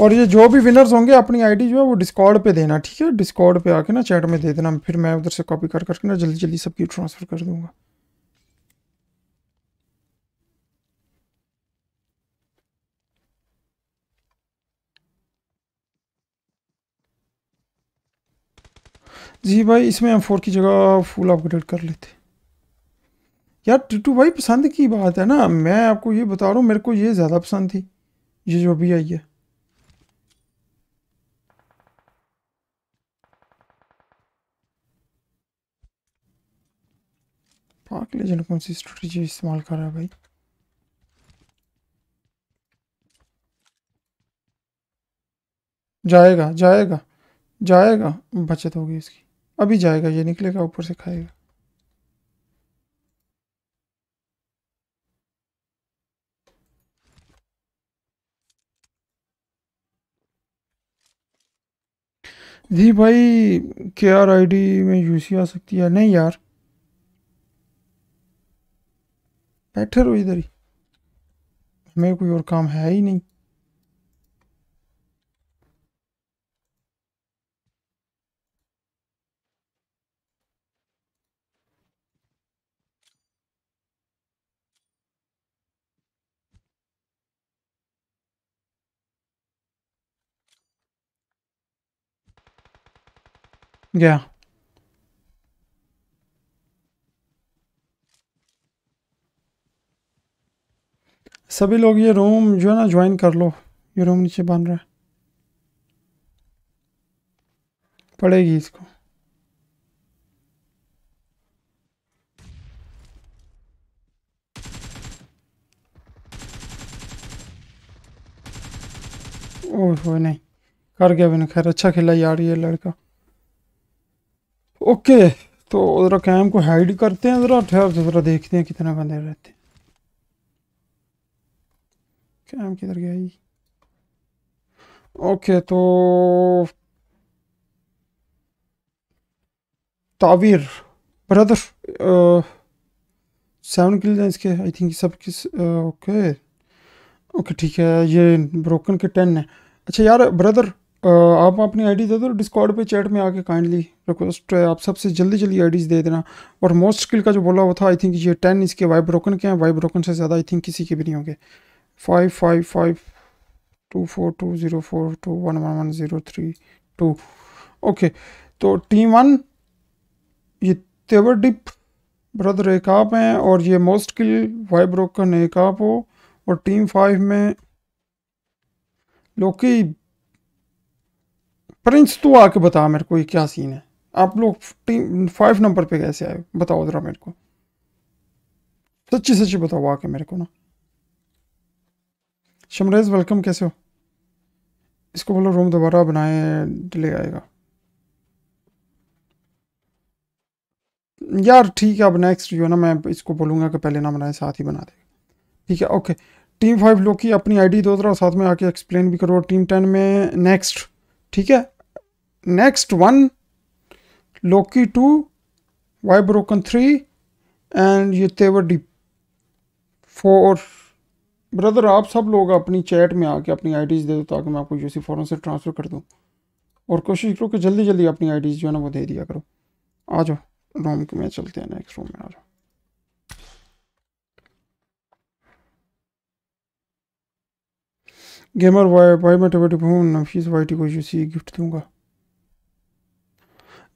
और ये जो भी विनर्स होंगे, अपनी आईडी जो है वो डिस्कॉर्ड पे देना, ठीक है? डिस्कॉर्ड पे आके ना चैट में दे देना, फिर मैं उधर से कॉपी कर करके ना जल्दी जल्दी सबकी ट्रांसफ़र कर दूँगा। जी भाई, इसमें हम फोर की जगह फुल अपग्रेड कर लेते। यार, टिटू भाई, पसंद की बात है ना? मैं आपको ये बता रहा हूँ, मेरे को ये ज़्यादा पसंद थी, ये जो भी आई है। डार्क लेजेंड कौन सी स्ट्रेटजी इस्तेमाल कर रहा है भाई? जाएगा जाएगा जाएगा। बचत होगी इसकी। अभी जाएगा, ये निकलेगा, ऊपर से खाएगा। जी भाई के आर आई डी में यूसी आ सकती है? नहीं यार। बैठे रहो इधर ही। हमें कोई और काम है ही नहीं। गया। सभी लोग ये रूम जो है ना ज्वाइन कर लो। ये रूम नीचे बन रहा है। पड़ेगी इसको। ओह नहीं। कर गया मैंने खैर अच्छा खेला यार ये लड़का। ओके तो ज़रा कैम को हाइड करते हैं ज़रा, ठहर, ज़रा देखते हैं कितने बंदे रहते हैं। कैम किधर गया ही ओके तो तावीर ब्रदर सेवन किल हैं इसके आई थिंक सब किस ओके ओके ठीक है, ये ब्रोकन के टेन है। अच्छा यार ब्रदर आप अपनी आईडी दे दो डिस्कॉर्ड पे चैट में आके काइंडली रिक्वेस्ट है आप सबसे जल्दी जल्दी आईडीज दे देना। और मोस्ट स्किल का जो बोला हुआ था आई थिंक ये टेन इसके वाई ब्रोकन के हैं वाई ब्रोकन से ज़्यादा आई थिंक किसी के भी नहीं होंगे। Five five five two four two zero four two one one one zero three two okay तो टीम वन ये तेवर डिप ब्रदर एक आप हैं और ये मोस्ट किल वाई ब्रोकन एक आप हो। और टीम फाइव में लोकी प्रिंस तू आके बता मेरे को ये क्या सीन है। आप लोग टीम फाइव नंबर पे कैसे आए बताओ ज़रा मेरे को। सच्ची सच्ची बताओ आके मेरे को ना। शमरेज वेलकम कैसे हो? इसको बोलो रूम दोबारा बनाए डिले आएगा। यार, ठीक है, अब नेक्स्ट जो है ना, मैं इसको बोलूँगा कि पहले ना बनाए, साथ ही बना दे। ठीक है ओके टीम फाइव लोग की अपनी आईडी दो जरा साथ में आके एक्सप्लेन भी करो। टीम टेन में नेक्स्ट ठीक है? Next one Loki two Y broken three and ये तेवर डी फोर ब्रदर आप सब लोग अपनी चैट में आके अपनी आईडीज़ दे दो ताकि मैं आपको यूसी फ़ौरन से ट्रांसफ़र कर दूँ। और कोशिश करो कि जल्दी जल्दी अपनी आईडीज़ जो है ना वो दे दिया करो। आ जाओ रूम के में चलते हैं नेक्स्ट रूम में आ जाओ। गेमर वाई वाई मैं टेवेटी हूँ नफीस वाई को यूसी गिफ्ट दूँगा।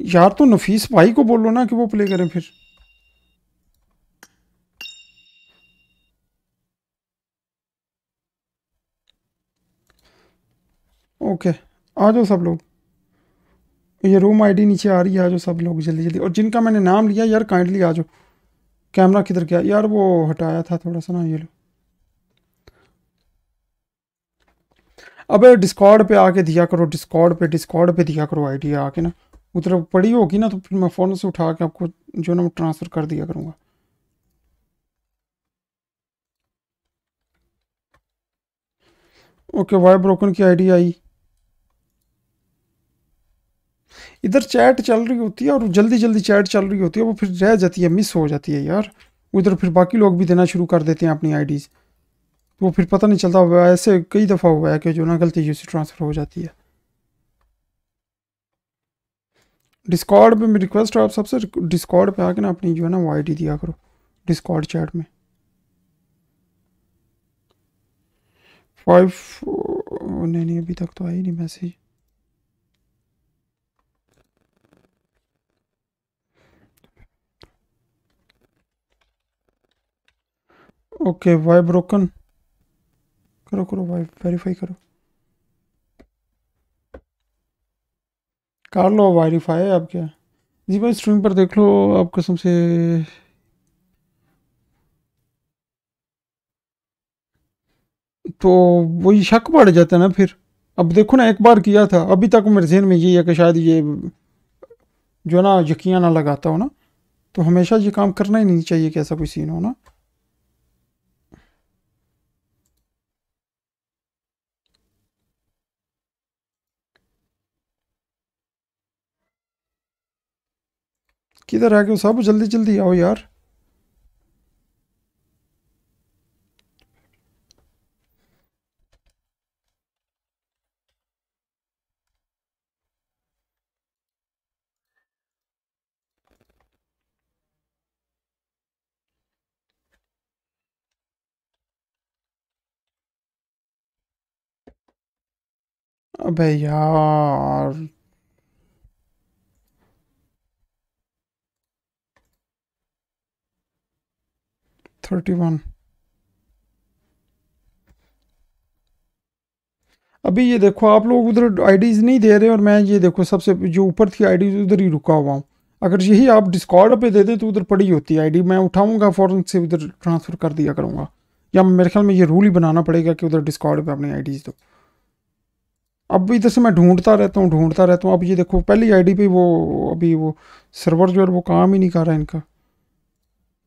यार तो नफीस भाई को बोलो ना कि वो प्ले करें फिर। ओके आ जाओ सब लोग। ये रूम आईडी नीचे आ रही है, आ जाओ सब लोग जल्दी जल्दी। और जिनका मैंने नाम लिया, यार काइंडली आ जाओ। कैमरा किधर गया? यार, वो हटाया था थोड़ा सा ना, ये लो। अब डिस्कॉर्ड पे आके दिया करो डिस्कॉर्ड पे डिस्कॉर्ड पे दिया करो आईडी आके ना। उधर पड़ी होगी ना तो फिर मैं फ़ोन से उठा के आपको जो ना ट्रांसफ़र कर दिया करूँगा। ओके वाई ब्रोकन की आईडी आई। इधर चैट चल रही होती है और जल्दी जल्दी चैट चल रही होती है, वो फिर रह जाती है मिस हो जाती है यार। उधर फिर बाकी लोग भी देना शुरू कर देते हैं अपनी आईडीज़ तो वो फिर पता नहीं चलता हुआ ऐसे कई दफ़ा हुआ है कि जो ना गलती यूसी ट्रांसफ़र हो जाती है। डिस्कॉर्ड मेरी रिक्वेस्ट है, आप सबसे डिस्कॉर्ड पे आके ना अपनी जो है ना वो आईडी दिया करो डिस्कॉर्ड चैट में। फाइव नहीं नहीं, अभी तक तो आई नहीं मैसेज ओके वाई ब्रोकन करो करो वाई वेरीफाई करो। कर लो वेरीफाई आप क्या जी भाई स्ट्रीम पर देख लो, आप कसम से। तो वही शक बढ़ जाता है ना फिर। अब देखो ना, एक बार किया था, अभी तक मेरे जहन में यही है कि शायद ये जो ना, यकीन ना लगाता हो ना तो हमेशा ये काम करना ही नहीं चाहिए कि ऐसा कोई सीन हो ना। किधर आ गए सब जल्दी जल्दी आओ यार। अबे यार। थर्टी वन अभी ये देखो, आप लोग उधर आईडीज नहीं दे रहे और मैं ये देखो, सबसे जो ऊपर थी आईडीज उधर ही रुका हुआ हूँ। अगर यही आप डिस्कॉर्ड पे दे दें तो उधर पड़ी होती है आईडी मैं उठाऊँगा फ़ौरन से उधर ट्रांसफ़र कर दिया करूँगा। या मेरे ख्याल में ये रूल ही बनाना पड़ेगा कि उधर डिस्कॉर्ड पे अपनी आईडीज दो। अब इधर से मैं ढूंढता रहता हूँ, ढूंढता रहता हूँ। अब ये देखो, पहली आईडी पे वो, अभी वो सर्वर जो है वो काम ही नहीं कर रहा है इनका।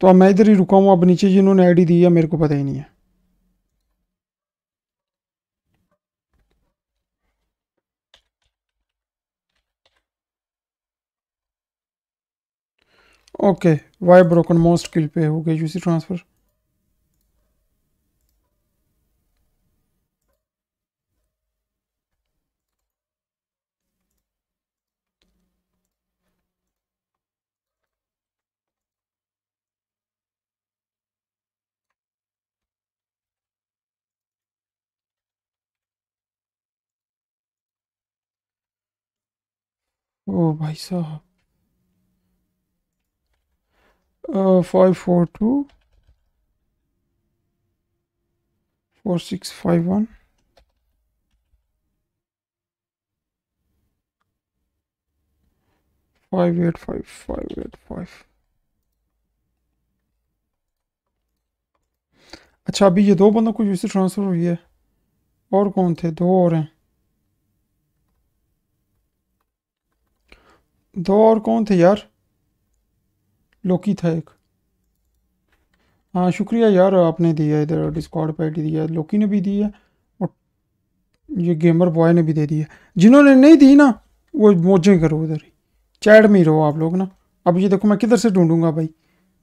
तो अब मैं इधर ही रुका हूँ, अब नीचे जिन्होंने आईडी दी है, मेरे को पता ही नहीं है। Okay Y broken most kill पे हो गए यूसी ट्रांसफ़र ओ भाई साहब। Five four two four six five one five eight five five eight five अच्छा अभी ये दो बंदों को यूसी ट्रांसफ़र हुई है, और कौन थे? दो और हैं। दो और कौन थे यार? लोकी था एक। हाँ शुक्रिया यार, आपने दिया इधर डिस्कॉर्ड पे दिया। लोकी ने भी दी है और ये गेमर बॉय ने भी दे दी है। जिन्होंने नहीं दी ना, वो मौजें करो उधर। चैट में ही रहो आप लोग ना। अब ये देखो मैं किधर से ढूंढूँगा भाई?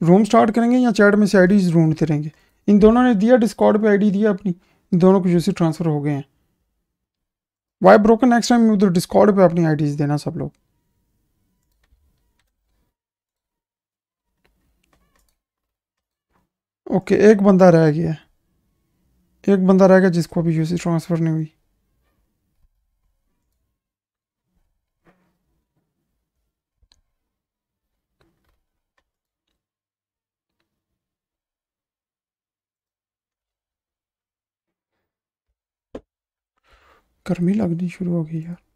रूम स्टार्ट करेंगे या चैट में से आईडीज ढूंढते रहेंगे? इन दोनों ने दिया डिस्कॉर्ड पे आईडी दिया अपनी। दोनों को यूसी ट्रांसफ़र हो गए हैं। वाई ब्रोकन नेक्स्ट टाइम उधर डिस्कॉर्ड पे अपनी आईडीज देना सब लोग। ओके, एक बंदा रह गया। एक बंदा रह गया जिसको अभी यूसी ट्रांसफ़र नहीं हुई। गर्मी लगनी शुरू हो गई यार।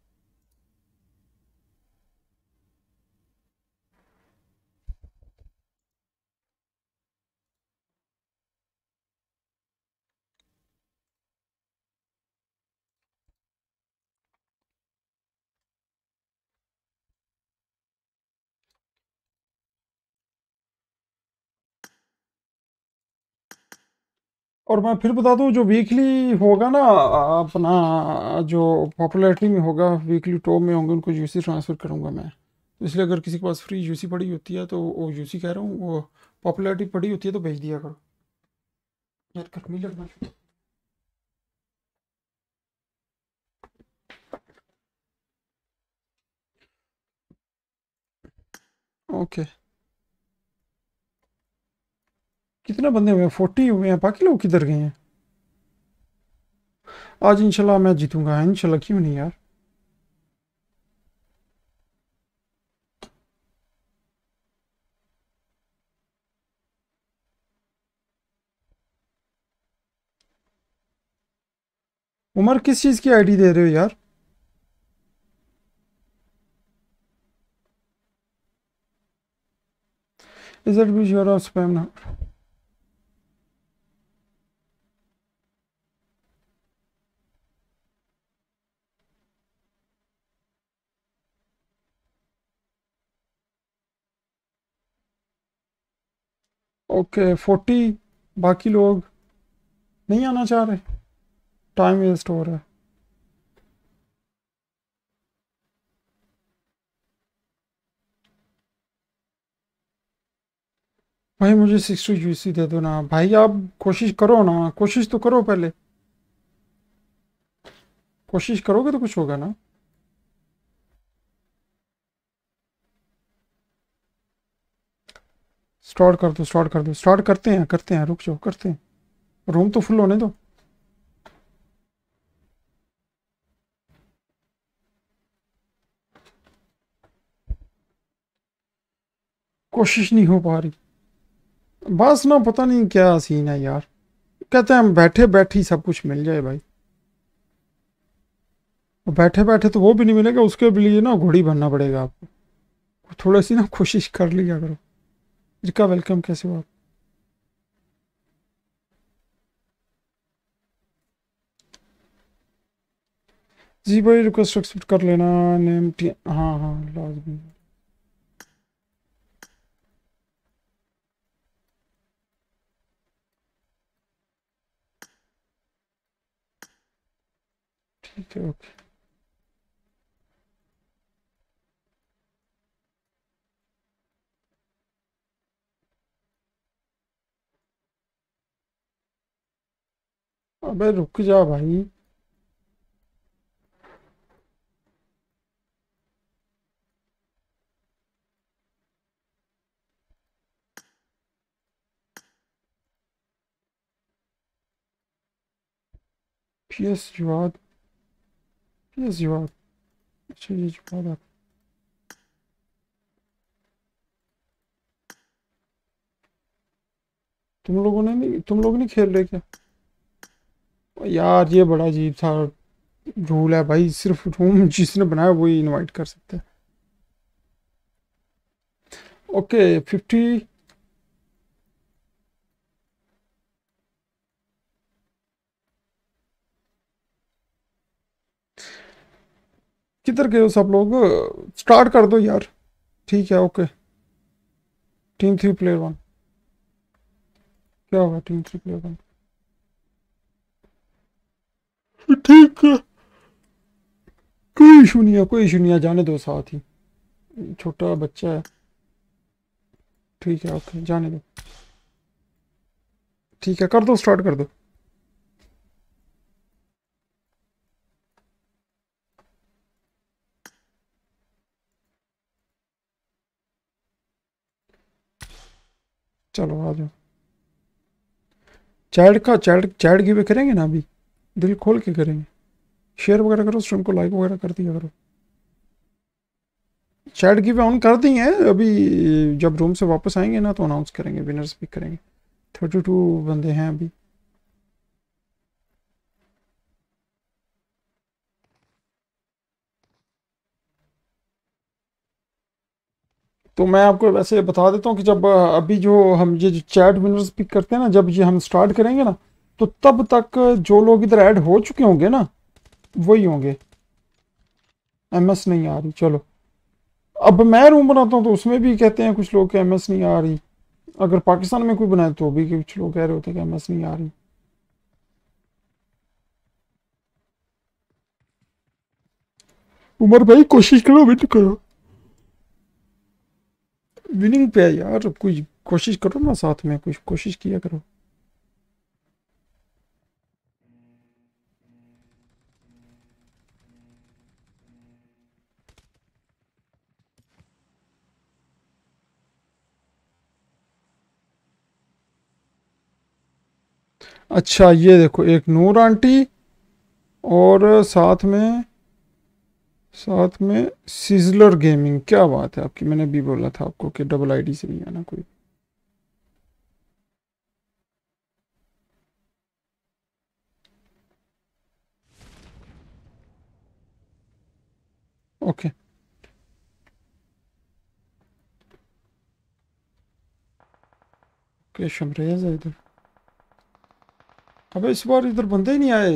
और मैं फिर बता दूँ, जो वीकली होगा ना, अपना जो पॉपुलैरिटी में होगा वीकली टॉप में होंगे, उनको यूसी ट्रांसफ़र करूँगा मैं। तो इसलिए अगर किसी के पास फ्री यूसी पड़ी होती है तो वो यूसी कह रहा हूँ, वो पॉपुलैरिटी पड़ी होती है तो भेज दिया करो। यार, गर्मी लगना ओके कितने बंदे हुए हैं? फोर्टी हुए हैं। बाकी लोग किधर गए हैं? आज इंशाल्लाह मैं जीतूँगा। इंशाल्लाह क्यों नहीं यार? उमर, किस चीज़ की आईडी दे रहे हो यार? इज़ इट भी योर स्पैम ना ओके, फोर्टी, बाकी लोग नहीं आना चाह रहे। टाइम वेस्ट हो रहा है। भाई, मुझे सिक्स टू यूसी दे दो ना। भाई, आप कोशिश करो ना। कोशिश तो करो पहले। कोशिश करोगे तो कुछ होगा ना। स्टार्ट कर दो स्टार्ट कर दो। स्टार्ट करते हैं करते हैं। रुक जाओ, करते हैं। रूम तो फुल होने दो। कोशिश नहीं हो पा रही। बस ना पता नहीं क्या सीन है यार। कहते हैं हम बैठे बैठे ही सब कुछ मिल जाए भाई। बैठे बैठे तो वो भी नहीं मिलेगा, उसके लिए ना घोड़ी बनना पड़ेगा आपको। थोड़ा सी ना कोशिश कर लिया करो। रिका वेलकम, कैसे हो आप? जी भाई रिक्वेस्ट एक्सेप्ट कर लेना नेम टी हाँ हाँ लाजमी ठीक है ओके अबे रुक जा भाई। पीएस जवाद पीएस जवाद अच्छा ये जवाद आप तुम लोगों ने नहीं तुम लोग नहीं खेल रहे क्या? यार, ये बड़ा अजीब सा रूल है भाई। सिर्फ़ रूम जिसने बनाया वही इनवाइट कर सकते हैं। ओके फिफ्टी किधर गए हो सब लोग? स्टार्ट कर दो यार। ठीक है okay team three player one क्या होगा टीम थ्री प्लेयर वन ठीक है। कोई इशू नहीं है, कोई इशू नहीं है, जाने दो साथ ही। छोटा बच्चा है। ठीक है, ओके, जाने दो। ठीक है, कर दो स्टार्ट कर दो। चलो, आ जाओ। चैट का, चैट चैट गिवे करेंगे ना अभी? दिल खोल के करेंगे शेयर वगैरह करो स्ट्रीम को लाइक वगैरह कर दिया करो। चैट गिवे ऑन कर दी है, अभी जब रूम से वापस आएँगे ना तो अनाउंस करेंगे विनर्स पिक करेंगे। थर्टी टू बंदे हैं अभी। तो मैं आपको वैसे बता देता हूँ कि जब, अभी जो हम ये चैट विनर्स पिक करते हैं ना, जब ये हम स्टार्ट करेंगे ना तो तब तक जो लोग इधर ऐड हो चुके होंगे ना वही होंगे। एम एस नहीं आ रही चलो। अब मैं रूम बनाता हूँ तो उसमें भी कहते हैं कुछ लोग कि एम एस नहीं आ रही। अगर पाकिस्तान में कोई बनाए तो भी कुछ लोग कह रहे होते हैं कि एम एस नहीं आ रही। उमर भाई कोशिश करो विन करो। विनिंग पे यार कोई कोशिश करो ना साथ में कुछ कोशिश किया करो। अच्छा ये देखो, एक नूर आंटी और साथ में साथ में सिजलर गेमिंग क्या बात है आपकी, मैंने भी बोला था आपको कि डबल आईडी से नहीं आना कोई। ओके। okay. ओके, शमरेज है इधर। अबे इस बार इधर बंदे ही नहीं आए।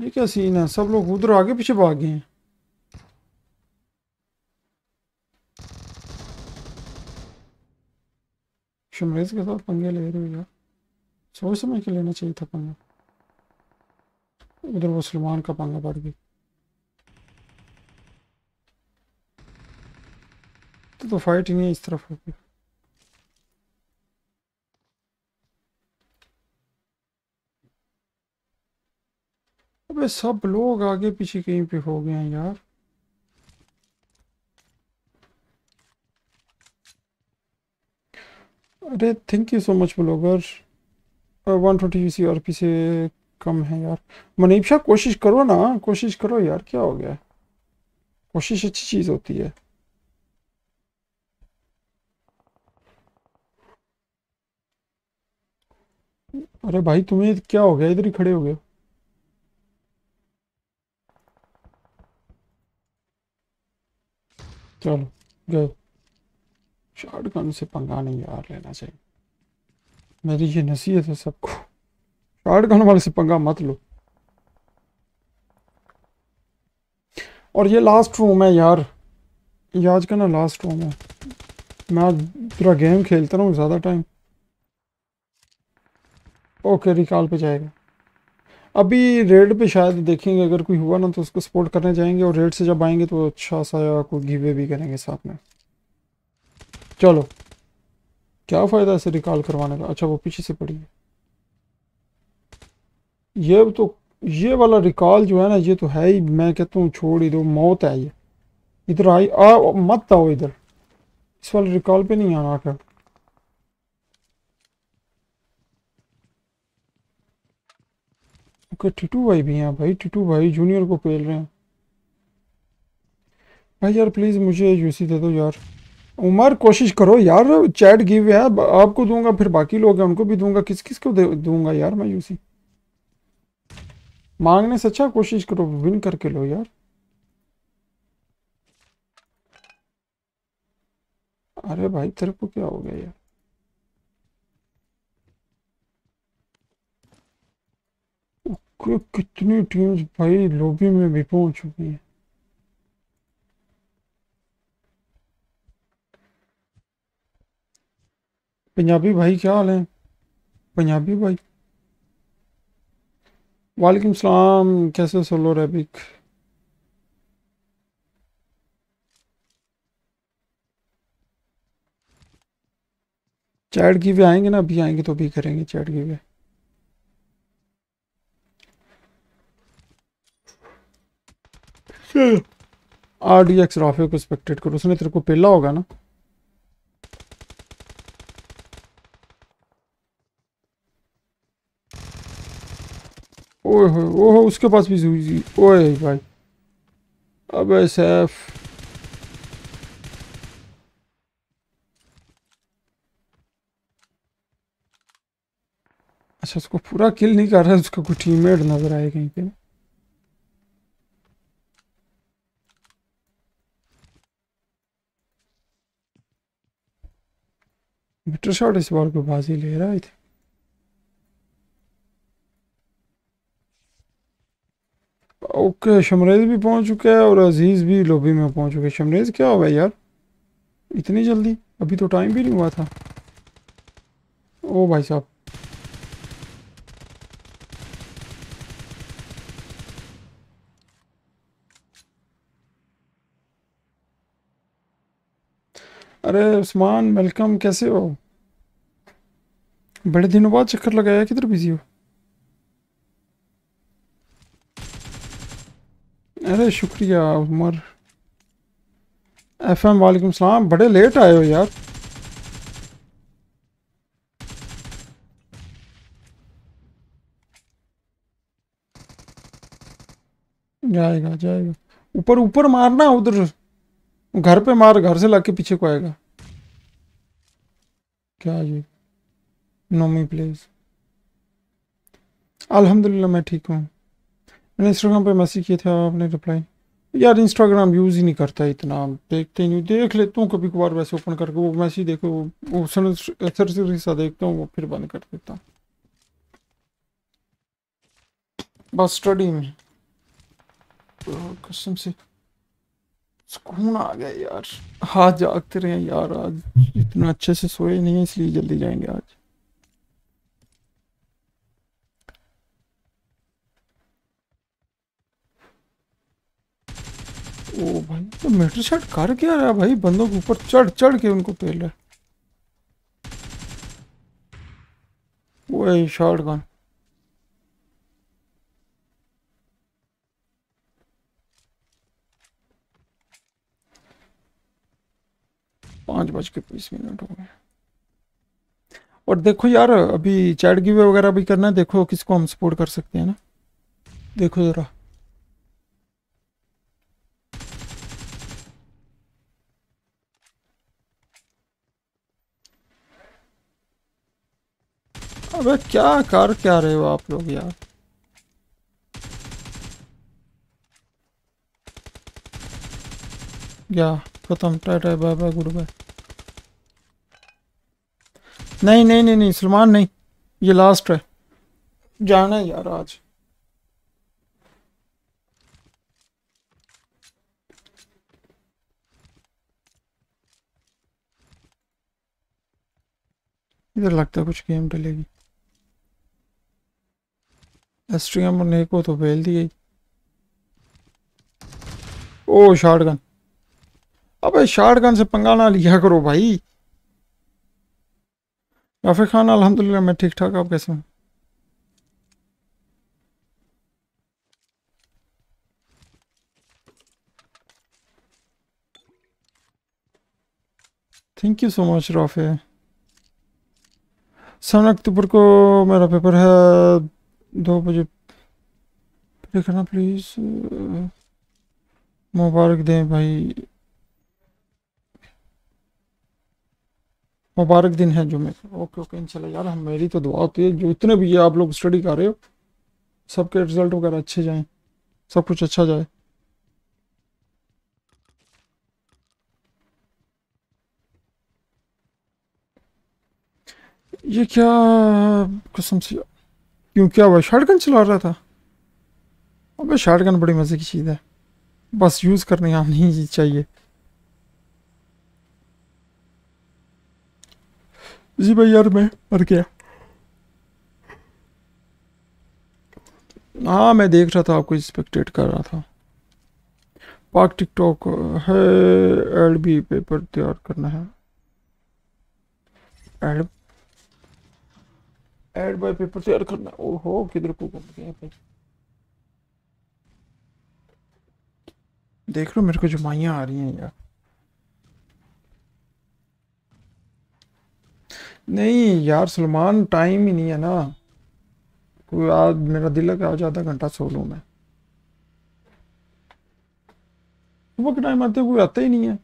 ये क्या सीन है? सब लोग उधर आगे पीछे भाग गए हैं। शमरेज के साथ पंगे ले रहे हो यार। सोच समझ के लेना चाहिए था पंगा। उधर वो सलमान का पंगा पड़ गई तो, तो फाइट ही नहीं इस तरफ़ होगी अबे सब लोग आगे पीछे कहीं पे हो गए हैं यार। अरे thank you so much blogger one twenty C R P से कम है यार। मनीप शाह कोशिश करो ना, कोशिश करो यार, क्या हो गया? कोशिश अच्छी चीज़ होती है। अरे भाई, तुम्हें क्या हो गया? इधर ही खड़े हो गए। चलो गए शॉर्ट गन से पंगा नहीं यार लेना चाहिए। मेरी ये नसीहत है सबको। शॉर्ट गन वाले से पंगा मत लो। और ये लास्ट रूम है यार। ये आज का ना लास्ट रूम है। मैं आज पूरा गेम खेलता रहा ज़्यादा टाइम ओके रिकॉल पे जाएगा। अभी रेड पे शायद देखेंगे, अगर कोई हुआ ना तो उसको सपोर्ट करने जाएँगे और रेड से जब आएँगे तो अच्छा सा कोई गिवे भी करेंगे साथ में। चलो, क्या फ़ायदा इसे रिकॉल करवाने का? अच्छा वो पीछे से पड़ी है। ये तो ये वाला रिकॉल जो है ना, ये तो है ही, मैं कहता हूँ छोड़ ही दो, मौत है ये। इधर आई, आ, मत आओ इधर। इस वाले रिकॉल पे नहीं आना कर ओके टिटू भाई भी हैं भाई, टिटू भाई जूनियर को पेल रहे हैं। भाई यार प्लीज़ मुझे यूसी दे दो यार। उमर, कोशिश करो यार चैट गिव है, आपको दूँगा, फिर बाकी लोग हैं, उनको भी दूँगा। किस किस को दूँगा यार मैं यूसी मांगने से अच्छा कोशिश करो विन करके लो यार। अरे भाई, तेरे को क्या हो गया यार? कितनी टीम्स भाई लॉबी में भी पहुँच चुकी हैं। पंजाबी भाई क्या हाल है? पंजाबी भाई। वालेकुम सलाम, कैसे सोलो रैबिक चैट की भी आएँगे ना, अभी आएँगे तो भी करेंगे चैट की भी आर डी एक्स राफे को स्पेक्टेट करो। उसने तेरे को पेला होगा ना? ओए हो उसके पास भी जूजी ओए भाई। अबे सैफ अच्छा उसको पूरा किल नहीं कर रहा है, उसका कोई टीममेट नज़र आए कहीं पे? मीटर शॉट इस बॉल को बाजी ले रहा है ओके शमरेज भी पहुँच चुका है और अज़ीज़ भी लॉबी में पहुँच चुके शमरेज क्या हुआ यार इतनी जल्दी अभी तो टाइम भी नहीं हुआ था ओ भाई साहब अरे उस्मान वेलकम कैसे हो? बड़े दिनों बाद चक्कर लगाया, किधर बिज़ी हो? अरे शुक्रिया, उमर। एफ़ एम वालेकुम सलाम। बड़े लेट आए हो यार। जाएगा जाएगा। ऊपर ऊपर मारना उधर। घर पे मार, घर से लाके पीछे को आएगा। क्या ये? नोमी प्लीज़ अल्हम्दुलिल्लाह, मैं ठीक हूँ। मैंने इंस्टाग्राम पे मैसेज किया था, आपने रिप्लाई यार इंस्टाग्राम यूज़ ही नहीं करता इतना। देखते नहीं, देख लेता हूँ कभी कभार वैसे ओपन करके वो मैसेज देखो, वो सा देखता हूँ, वो फिर बंद कर देता हूँ। बस स्टडी में। कसम से। सुकून आ गया यार। हाथ जागते रहे यार आज। इतना अच्छे से सोए नहीं है, इसलिए जल्दी जाएँगे आज। ओ भाई तो मीटर शॉट कर क्या रहा भाई? बंदों के ऊपर चढ़ चढ़ के उनको पेल रहा है। वही शॉट गन पाँच बज के बीस मिनट हो गए। और देखो यार, अभी चैट गिवे वगैरह भी करना है, देखो किसको हम सपोर्ट कर सकते हैं ना। देखो ज़रा। अबे क्या कर क्या रहे हो आप लोग यार? या खत्म tata bye bye good bye नहीं नहीं नहीं नहीं, सलमान नहीं, ये लास्ट है। जाना है यार आज। इधर लगता है कुछ गेम डलेगी। एस्ट्रियम और नेको तो भेल दी गई ओ शॉटगन अबे शॉटगन से पंगा ना लिया करो भाई। राफिक खान, अल्हम्दुलिल्लाह, मैं ठीक ठाक, आप कैसे हैं? Thank you so much Rafe. सन अक्टूबर को मेरा पेपर है दो बजे। करना प्लीज़ मुबारक दें भाई। मुबारक दिन है जुमे ओके ओके, इंशाल्लाह यार, हम मेरी तो दुआ होती है। जो इतने भी ये आप लोग स्टडी कर रहे हो, सबके रिज़ल्ट वगैरह अच्छे जाएँ, सब कुछ अच्छा जाए। ये क्या कसम से, क्यों, क्या हुआ? शॉटगन चला रहा था। अबे शॉटगन बड़ी मज़े की चीज़ है। बस यूज़ करने आनी चाहिए। जी भाई यार मैं मर गया। हाँ मैं देख रहा था, आपको स्पेक्टेट कर रहा था। पाक टिकटॉक, है एड भी पेपर तैयार करना है। एड एड बाय पेपर तैयार करना है। ओहो, किधर को घूम गया भाई। देख लो, मेरे को जुमाइयाँ आ रही हैं यार। नहीं यार, सलमान टाइम ही नहीं है ना। कोई आज मेरा दिल है आज आधा घंटा सो लूँ मैं। सुबह के टाइम आते कोई आता ही नहीं है।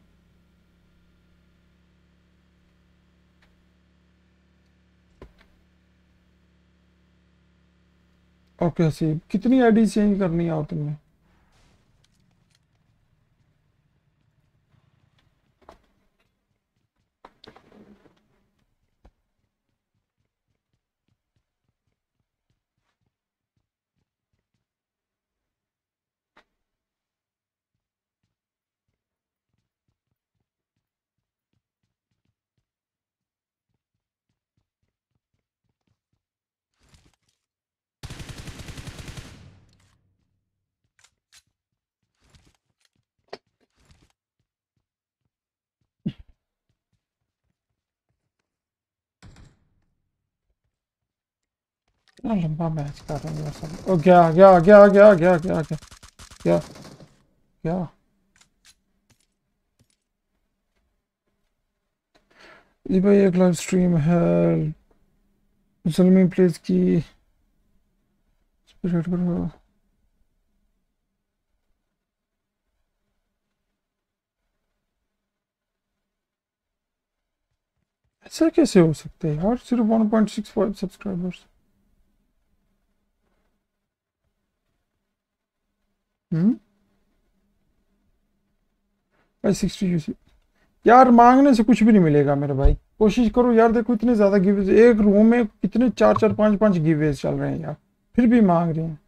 ओके हसीब कितनी आईडी चेंज करनी है और तुम्हें इतना लंबा मैच कर रहे हैं यार सब। ओ गया गया गया गया गया गया गया गया गया जी भाई, एक लाइव स्ट्रीम है। जलमी प्लेस की स्पिरिट करो ऐसा कैसे हो सकता है यार? सिर्फ़ 1.65 सब्सक्राइबर्स हम्म? भाई सिक्सटी यार, मांगने से कुछ भी नहीं मिलेगा मेरे भाई। कोशिश करो यार, देखो इतने ज़्यादा गिवेज एक रूम में कितने चार चार, पाँच पाँच गिवेज चल रहे हैं यार। फिर भी मांग रहे हैं।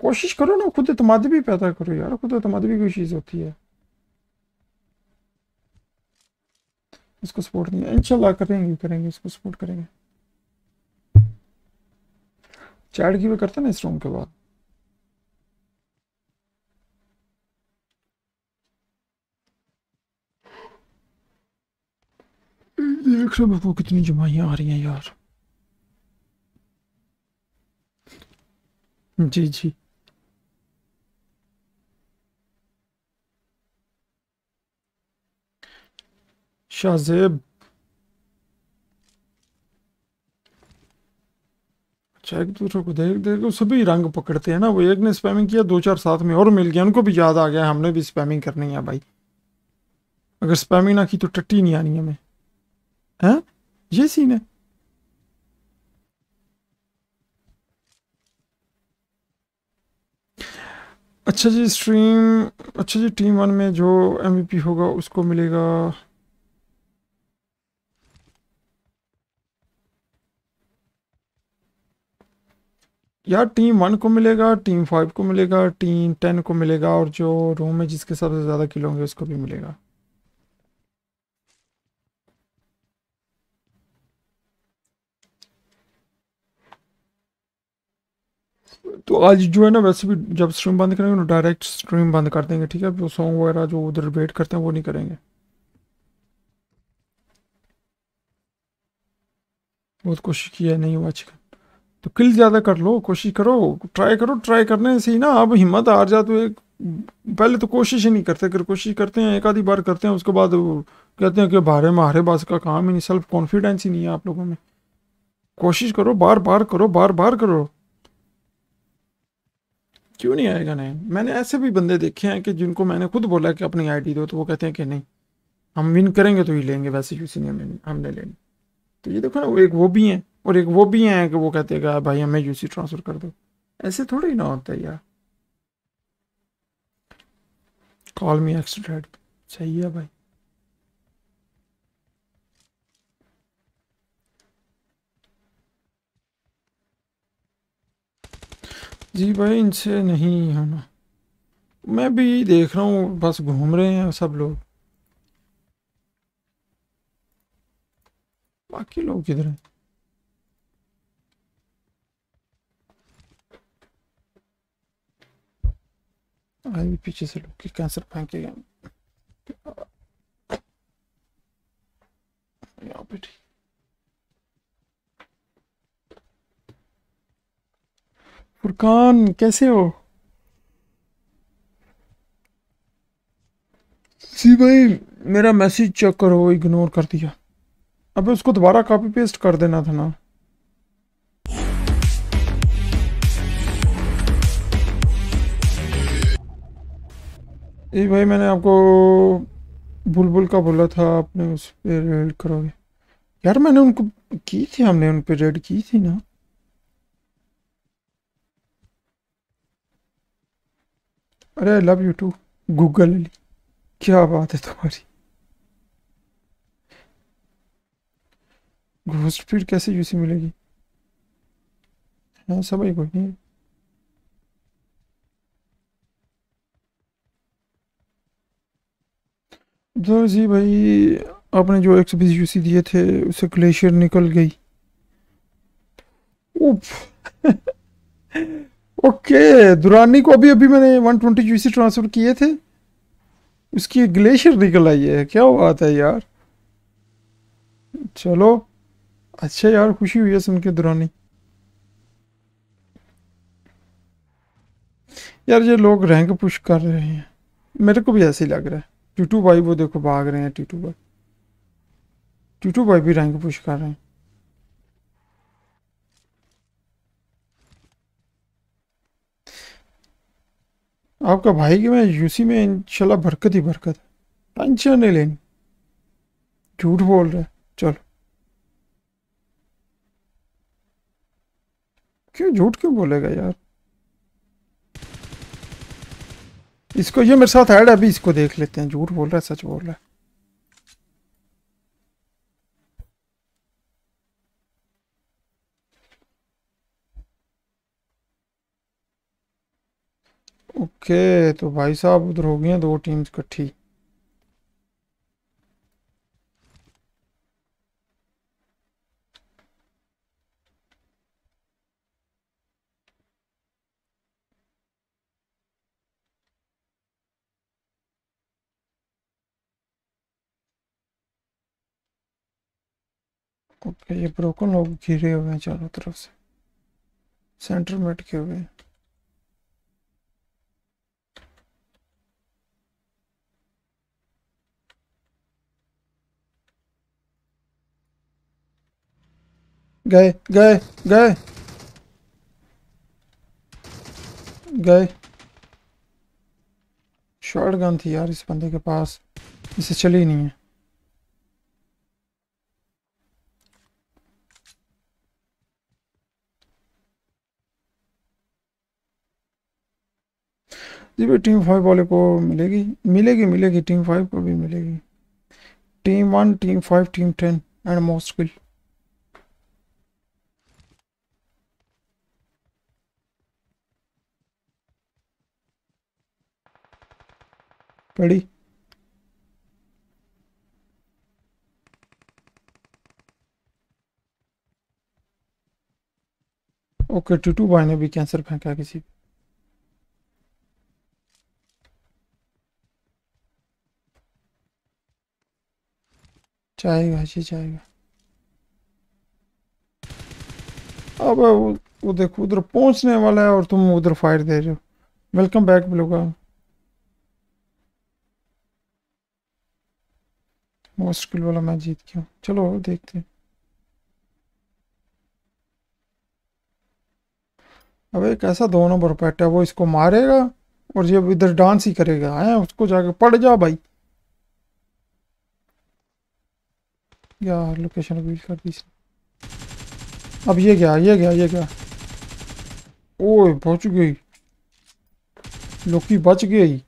कोशिश करो ना, खुद एतमादी भी पैदा करो यार, खुद एतमादी भी कोई चीज़ होती है। इसको सपोर्ट नहीं इंशाल्लाह करेंगे करेंगे, इसको सपोर्ट करेंगे। चैट की भी करते ना इस रूम के बाद? देख रहे हो कितनी जमाइयाँ आ रही हैं यार जी जी। शाहजेब अच्छा एक दूसरे को देख देख के सभी रंग पकड़ते हैं ना, वो एक ने स्पैमिंग किया, दो चार साथ में और मिल गया, उनको भी याद आ गया हमने भी स्पैमिंग करनी है भाई। अगर स्पैमिंग ना की तो टट्टी नहीं आनी हमें। सीन है अच्छा जी स्ट्रीम अच्छा जी टीम वन में जो एमवीपी होगा, उसको मिलेगा। यार टीम वन को मिलेगा टीम फाइव को मिलेगा टीम टेन को मिलेगा, और जो रूम में जिसके सबसे ज़्यादा किलो होंगे, उसको भी मिलेगा। तो आज जो है ना, वैसे भी जब स्ट्रीम बंद करेंगे ना डायरेक्ट स्ट्रीम बंद कर देंगे, ठीक है? जो सॉन्ग वगैरह जो उधर वेट करते हैं, वो नहीं करेंगे। बहुत कोशिश की है, नहीं हुआ चिकन तो किल ज़्यादा कर लो, कोशिश करो ट्राई करो ट्राई करने से ही ना अब हिम्मत हार जा तो एक, पहले तो कोशिश ही नहीं करते, अगर कोशिश करते हैं, एक आधी बार करते हैं, उसके बाद कहते हैं कि भारे मारे, बस का काम ही नहीं सेल्फ कॉन्फिडेंस ही नहीं है आप लोगों में। कोशिश करो बार बार करो बार बार करो। क्यों नहीं आएगा नहीं? मैंने ऐसे भी बंदे देखे हैं कि जिनको मैंने खुद बोला कि अपनी आईडी दो तो वो कहते हैं कि नहीं, हम विन करेंगे तो ही लेंगे, वैसे यूसी नहीं हमें हमने लेनी तो ये देखो ना एक वो भी हैं, और एक वो भी हैं कि वो कहते हैं भाई, हमें यूसी ट्रांसफ़र कर दो। ऐसे थोड़ा ही ना होता है यार। कॉल मी एक्स्ट्रा सही है भाई। जी भाई इनसे नहीं होना। मैं भी देख रहा हूँ, बस घूम रहे हैं सब लोग। बाकी लोग किधर हैं? आई पीछे से लोग की कैंसर फेंकेगा यहाँ पे ठीक फुरकान कैसे हो? जी भाई, मेरा मैसेज चेक करो, वो इग्नोर कर दिया। अबे उसको दोबारा कॉपी पेस्ट कर देना था ना। ये भाई, मैंने आपको बुलबुल का बोला था, आपने उस पर रेड करोगे। यार, मैंने उनको की थी, हमने उन पर रेड की थी ना। अरे I love you too Google क्या बात है तुम्हारी? घोस्ट फ़ीड कैसे यूसी मिलेगी? हाँ सब कोई नहीं जी भाई, आपने जो एक सौ बीस यूसी दिए थे उसे ग्लेशियर निकल गई। उफ! ओके, दुरानी को अभी अभी मैंने वन ट्वेंटी यूसी ट्रांसफ़र किए थे। उसकी ग्लेशियर निकल आई है। क्या बात है यार। चलो। अच्छा यार, खुशी हुई है सुन के दुरानी। यार, ये लोग रैंक पुश कर रहे हैं। मेरे को भी ऐसे ही लग रहा है। टीटू भाई वो देखो भाग रहे हैं टीटू भाई। टीटू भाई भी रैंक पुश कर रहे हैं। आपका भाई के मैं यूसी में इंशाल्लाह बरकत ही बरकत है। टेंशन नहीं लेनी। झूठ बोल रहे चलो। क्यों झूठ क्यों बोलेगा यार? इसको ये मेरे साथ ऐड है, अभी इसको देख लेते हैं। झूठ बोल रहा है, सच बोल रहा है। ओके तो भाई साहब उधर हो हैं दो टीम्स इकट्ठी। ओके, ये ब्रोकन लोग घिरे हुए हैं चारों तरफ़ से। सेंटर में अटके हुए हैं। गए गए गए। गए। शॉर्ट गन थी यार इस बंदे के पास। इसे चली नहीं है। जी भाई टीम फाइव वाले को मिलेगी? मिलेगी मिलेगी। टीम फाइव को भी मिलेगी। Team one team five team ten and most kill पड़ी। ओके टूटू भाई ने भी कैंसर फेंका किसी पे। जी जाएगा। अब वो, वो देखो उधर पहुँचने वाला है और तुम उधर फायर दे रहे हो। वेलकम बैक ब्लोगा मुश्किल वाला मैं जीत गया। चलो, देखते हैं। अब एक ऐसा दो नंबर पेट है, वो इसको मारेगा और ये इधर डांस ही करेगा। आया, उसको जाके पड़ जा भाई। यार लोकेशन रिवील कर दी अब ये गया ये गया ये गया। ओए, बच गई। लोकी बच गई।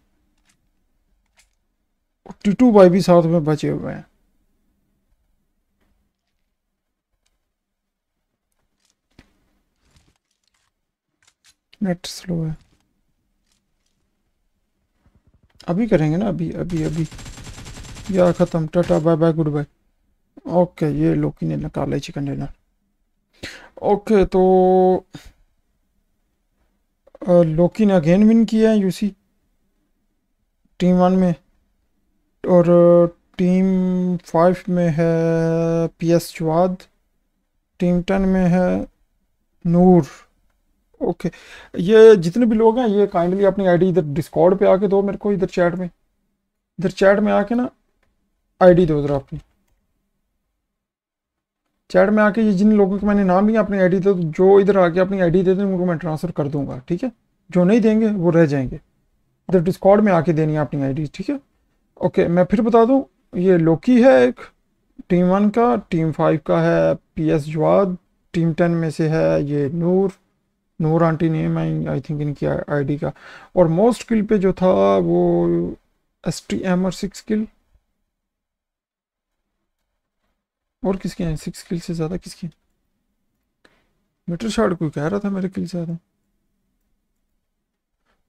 टीटू भाई भी साथ में बचे हुए हैं। नेट स्लो है। अभी करेंगे ना, अभी अभी अभी। या ख़त्म। Tata bye bye good bye okay, ये लोकी ने निकाला चिकन डिनर ओके तो लोकी ने अगेन विन किया है यूसी टीम वन में। और टीम फाइव में है P S Jawad, team ten में है नूर। ओके, ये जितने भी लोग हैं, ये काइंडली अपनी आईडी इधर डिस्कॉर्ड पे आके दो मेरे को इधर चैट में। इधर चैट में आके ना आईडी दो इधर अपनी। चैट में आके ये जिन लोगों को मैंने नाम लिया, अपनी आईडी दो जो इधर आके अपनी आईडी दे दें उनको मैं ट्रांसफ़र कर दूँगा, ठीक है? जो नहीं देंगे, वो रह जाएँगे। इधर डिस्कॉर्ड में आके देनी है अपनी आईडी ठीक है? ओके मैं फिर बता दूँ, ये लोकी है एक टीम वन का टीम फाइव का है P S Jawad team ten में से है ये नूर नूर आंटी नेम है आई थिंक इनकी आईडी का। और मोस्ट किल पे जो था वो एस टी एम और सिक्स किल और किसके हैं? सिक्स किल से ज़्यादा किसके मीटर शॉट कोई कह रहा था मेरे किल ज़्यादा।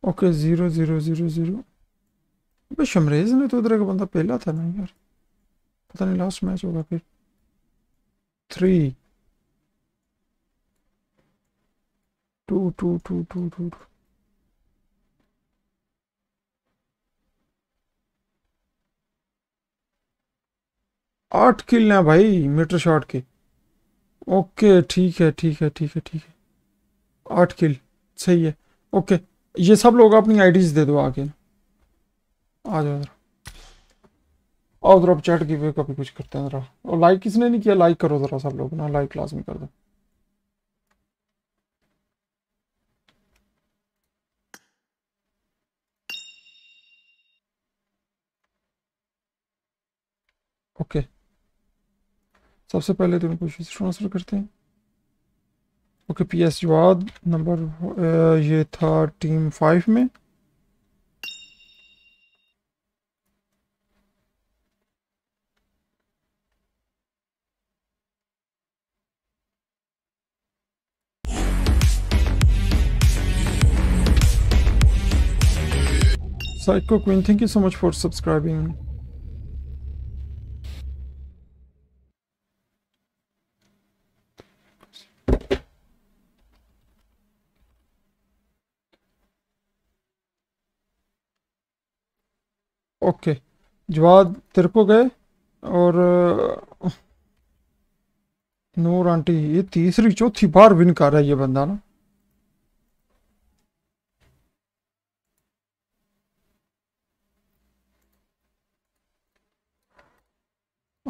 Okay zero zero zero zero अबे शमरेज ने तो उधर एक बंदा पहला था ना यार। पता नहीं लास्ट मैच होगा फिर। Three two two two two two आठ किल हैं भाई मीटर शॉट के। ओके ठीक है ठीक है ठीक है ठीक है। आठ किल सही है। ओके ये सब लोग अपनी आईडीज दे दो आगे। आ जाओ जरा आओ जरा चैट की वे कभी कुछ करते हैं जरा। और लाइक किसने नहीं किया? लाइक करो जरा सब लोग ना लाइक क्लास में कर दो। ओके सबसे पहले तो इनको ट्रांसफ़र करते हैं। ओके पी एस नंबर ये था टीम फाइव में। Psycho Queen, thank you so much for subscribing. Okay जवाब तेरे को गए और अ, नूर आंटी ये तीसरी चौथी बार विन कर रहा है ये बंदा ना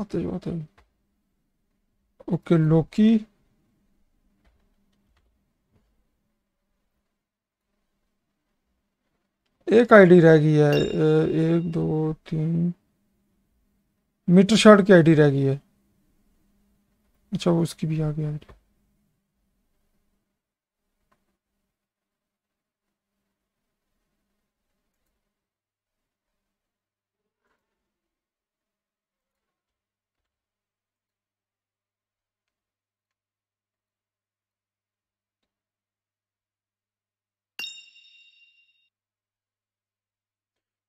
जो आते ओके, लोकी। एक आईडी रह गई है एक, दो, तीन। मीटर शर्ट की आईडी रह गई है। अच्छा वो उसकी भी आ गई आईडी।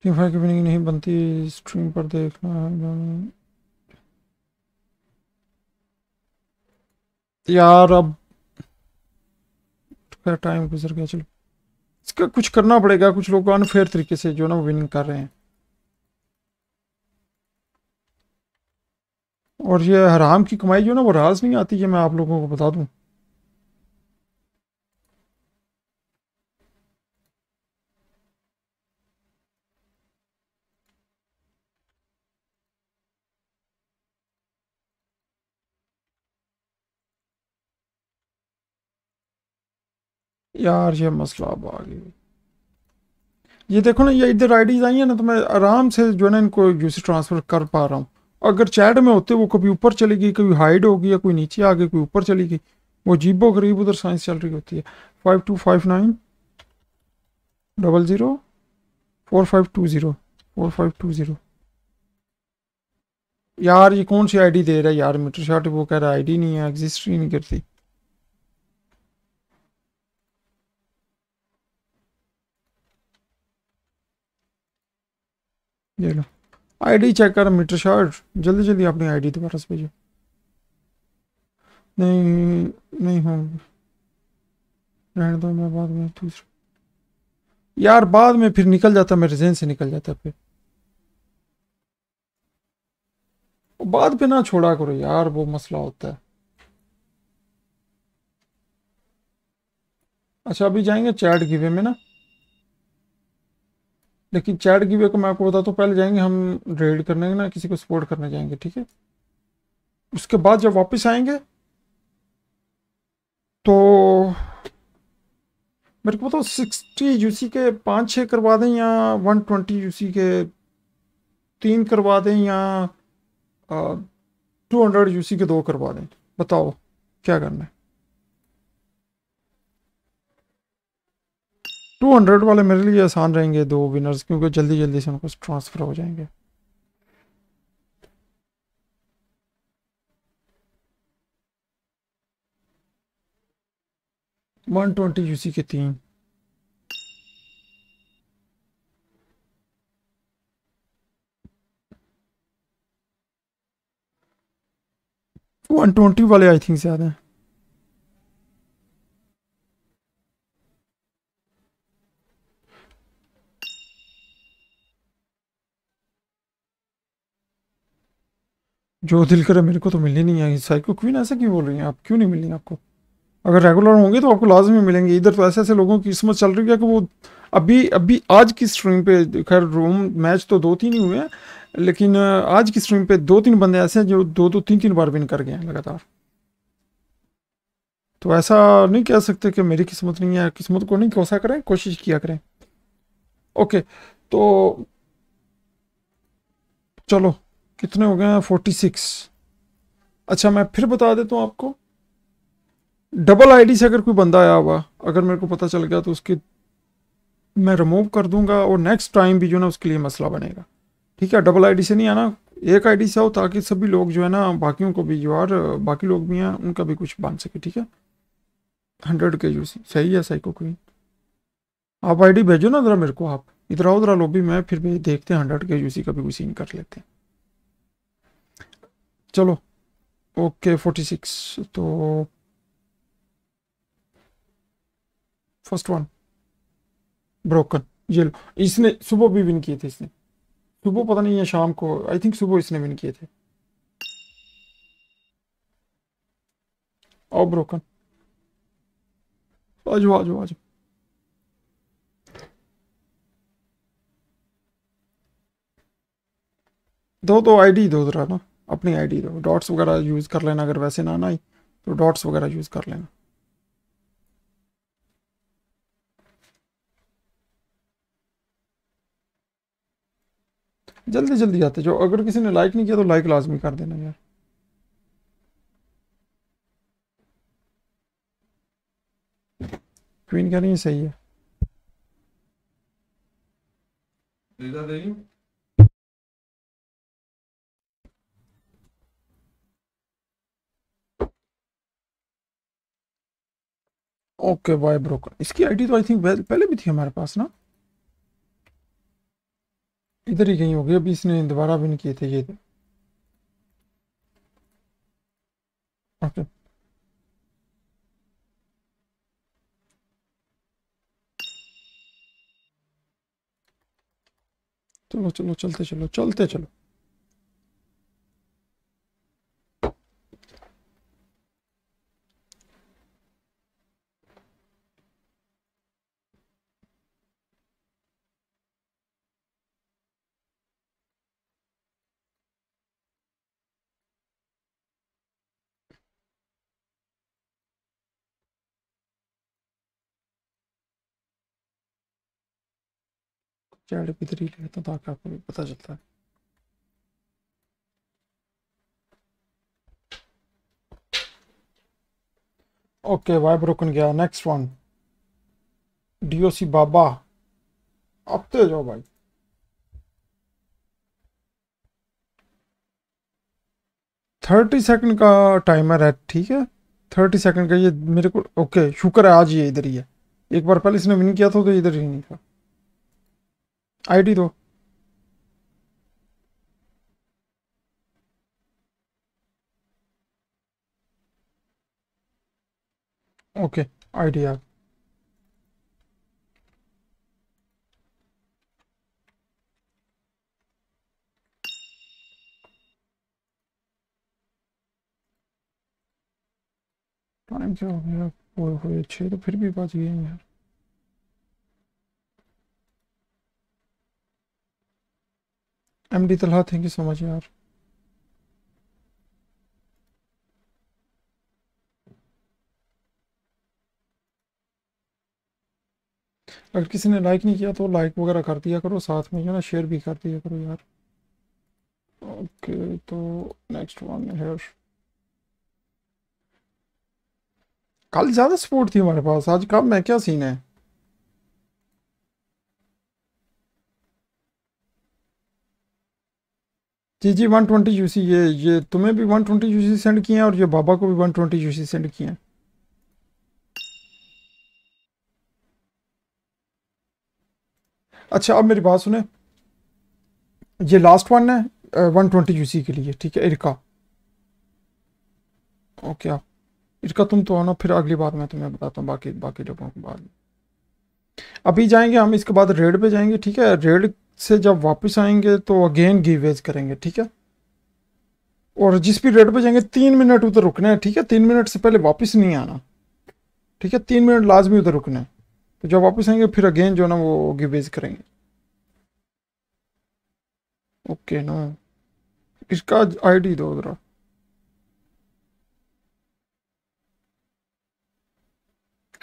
फाइव की विनिंग नहीं बनती स्ट्रीम पर देखना है यार अब टाइम गुजर गया, चलो। इसका कुछ करना पड़ेगा, कुछ लोग अनफेयर तरीके से जो ना विनिंग कर रहे हैं। और ये हराम की कमाई जो ना वो राज नहीं आती, ये मैं आप लोगों को बता दूँ। यार, ये मसला अब आ गई। ये देखो ना, ये इधर आईडीज आई है ना तो मैं आराम से जो है ना, इनको यूसी ट्रांसफ़र कर पा रहा हूँ। अगर चैट में होते, वो कभी ऊपर चली गई, कभी हाइड हो गई या कोई नीचे आ गई, कोई ऊपर चली गई, वो जीबो गरीब, उधर साइंस चल रही होती है। Five two five nine double zero four five two zero four five two zero यार, ये कौन सी आईडी दे रहा है? यार मीटर शॉट वो कह रहा है आईडी नहीं है एग्जिस्ट ही नहीं करती। ये लो। आईडी चेक कर, मीटर शॉट, जल्दी जल्दी अपनी आईडी दोबारा से भेजो। नहीं नहीं होंगे रहने दो, मैं बाद में दूसरा। यार, बाद में फिर निकल जाता, मेरे जहन से निकल जाता फिर। बाद पे ना छोड़ा करो यार, वो मसला होता है। अच्छा अभी जाएँगे चैट गिवे में ना? लेकिन चैट गिवे को मैं आपको बताता हूँ, पहले जाएँगे हम रेड करने ना, किसी को सपोर्ट करने जाएँगे, ठीक है? उसके बाद जब वापस आएँगे तो मेरे को बताओ सिक्सटी यूसी के पाँच छः करवा दें या वन ट्वेंटी यूसी के तीन करवा दें या टू हंड्रेड यूसी के दो करवा दें? बताओ, क्या करना है? टू हंड्रेड वाले मेरे लिए आसान रहेंगे दो विनर्स क्योंकि जल्दी जल्दी से उनको ट्रांसफ़र हो जाएँगे। वन ट्वेंटी यूसी के तीन। वन ट्वेंटी वाले आई थिंक ज़्यादा हैं। जो दिल करे मेरे को तो मिलनी नहीं है साइको क्वीन ऐसा क्यों बोल रही हैं आप? क्यों नहीं मिलनी आपको? अगर रेगुलर होंगे तो आपको लाजमी मिलेंगे। इधर तो ऐसे ऐसे लोगों की किस्मत चल रही है कि वो अभी अभी आज की स्ट्रीम पे, खैर रूम मैच तो दो तीन ही हुए हैं, लेकिन आज की स्ट्रीम पे दो तीन बंदे ऐसे हैं जो दो दो तीन तीन बार विन कर गए हैं लगातार। तो ऐसा नहीं कह सकते कि मेरी किस्मत नहीं है, किस्मत को नहीं कोसा करें, कोशिश किया करें। ओके तो चलो। कितने हो गए हैं? फोर्टी सिक्स अच्छा मैं फिर बता देता हूँ आपको। डबल आईडी से अगर कोई बंदा आया हुआ, अगर मेरे को पता चल गया तो उसकी, मैं रिमूव कर दूँगा और नेक्स्ट टाइम भी जो है ना उसके लिए मसला बनेगा। ठीक है डबल आईडी से नहीं आना। एक आईडी से हो ताकि सभी लोग जो है ना, बाकियों को भी जो और, बाकी लोग भी हैं, उनका भी कुछ बाँध सके, ठीक है? हंड्रेड के यू सही है साइको क्वीन आप आईडी भेजो ना ज़रा मेरे को, आप। इधर आओ उधर लॉबी में, फिर भी देखते हैं हंड्रेड के यूसी का भी कोई सीन कर लेते हैं। चलो ओके फोर्टी सिक्स तो फ़र्स्ट वन ब्रोकन ये लो, इसने, सुबह भी विन किए थे इसने। सुबह पता नहीं है, शाम को आई थिंक सुबह इसने विन किए थे। आओ ब्रोकन आजो आजो आजो दो तो आईडी दो जरा ना। अपनी आईडी दो। डॉट्स वगैरह यूज़ कर लेना अगर वैसे ना ना आई तो डॉट्स वगैरह यूज़ कर लेना। जल्दी जल्दी आते जो अगर किसी ने लाइक नहीं किया तो लाइक लाजमी कर देना यार। क्वीन कह रही है, सही है। ओके बाय ब्रोकर इसकी आईडी तो आई थिंक पहले भी थी हमारे पास ना? इधर ही कहीं होगी, अभी इसने दोबारा भी नहीं किए थे ये। ओके चलो चलो, चलते चलो चलते, चलो। चैट भी इधर लेता हूँ ताकि आपको भी पता चलता है। ओके वाई ब्रोकन गया। नेक्स्ट वन डीओसी बाबा। अब तो जाओ भाई। थर्टी सेकंड का टाइमर है, ठीक है? थर्टी सेकंड का ये मेरे को ओके शुक्र है आज ये इधर ही है। एक बार पहले इसने विन किया था तो इधर ही नहीं था। आईडी दो। ओके, आईडी यार। टाइम क्या हो गया, वो हुए छः तो फिर भी बच गए यार। M D Talha thank you so much यार अगर किसी ने लाइक नहीं किया तो लाइक वगैरह कर दिया करो, साथ में जो ना शेयर भी कर दिया करो यार। ओके तो नेक्स्ट वन है। कल ज़्यादा सपोर्ट थी हमारे पास। आज कम है क्या सीन है? G G one twenty UC ये ये तुम्हें भी वन ट्वेंटी यूसी सेंड किए हैं और ये बाबा को भी वन ट्वेंटी यूसी सेंड किए हैं। अच्छा अब मेरी बात सुने। ये लास्ट वन है वन ट्वेंटी यूसी के लिए, ठीक है, इरका। ओके, आप इरका, तुम तो आना, फिर अगली बार मैं तुम्हें बताता हूँ, बाकी बाकी लोगों के बाद अभी जाएँगे हम, इसके बाद रेड पे जाएँगे, ठीक है? रेड से जब वापस आएँगे तो अगेन गिवेज करेंगे, ठीक है? और जिस भी रेड पे जाएँगे, तीन मिनट उधर रुकना है, ठीक है? तीन मिनट से पहले वापस नहीं आना, ठीक है? तीन मिनट लाजमी उधर रुकना है। तो जब वापस आएँगे, फिर अगेन जो ना वो गिवेज करेंगे। Okay no? इसका आईडी दो जरा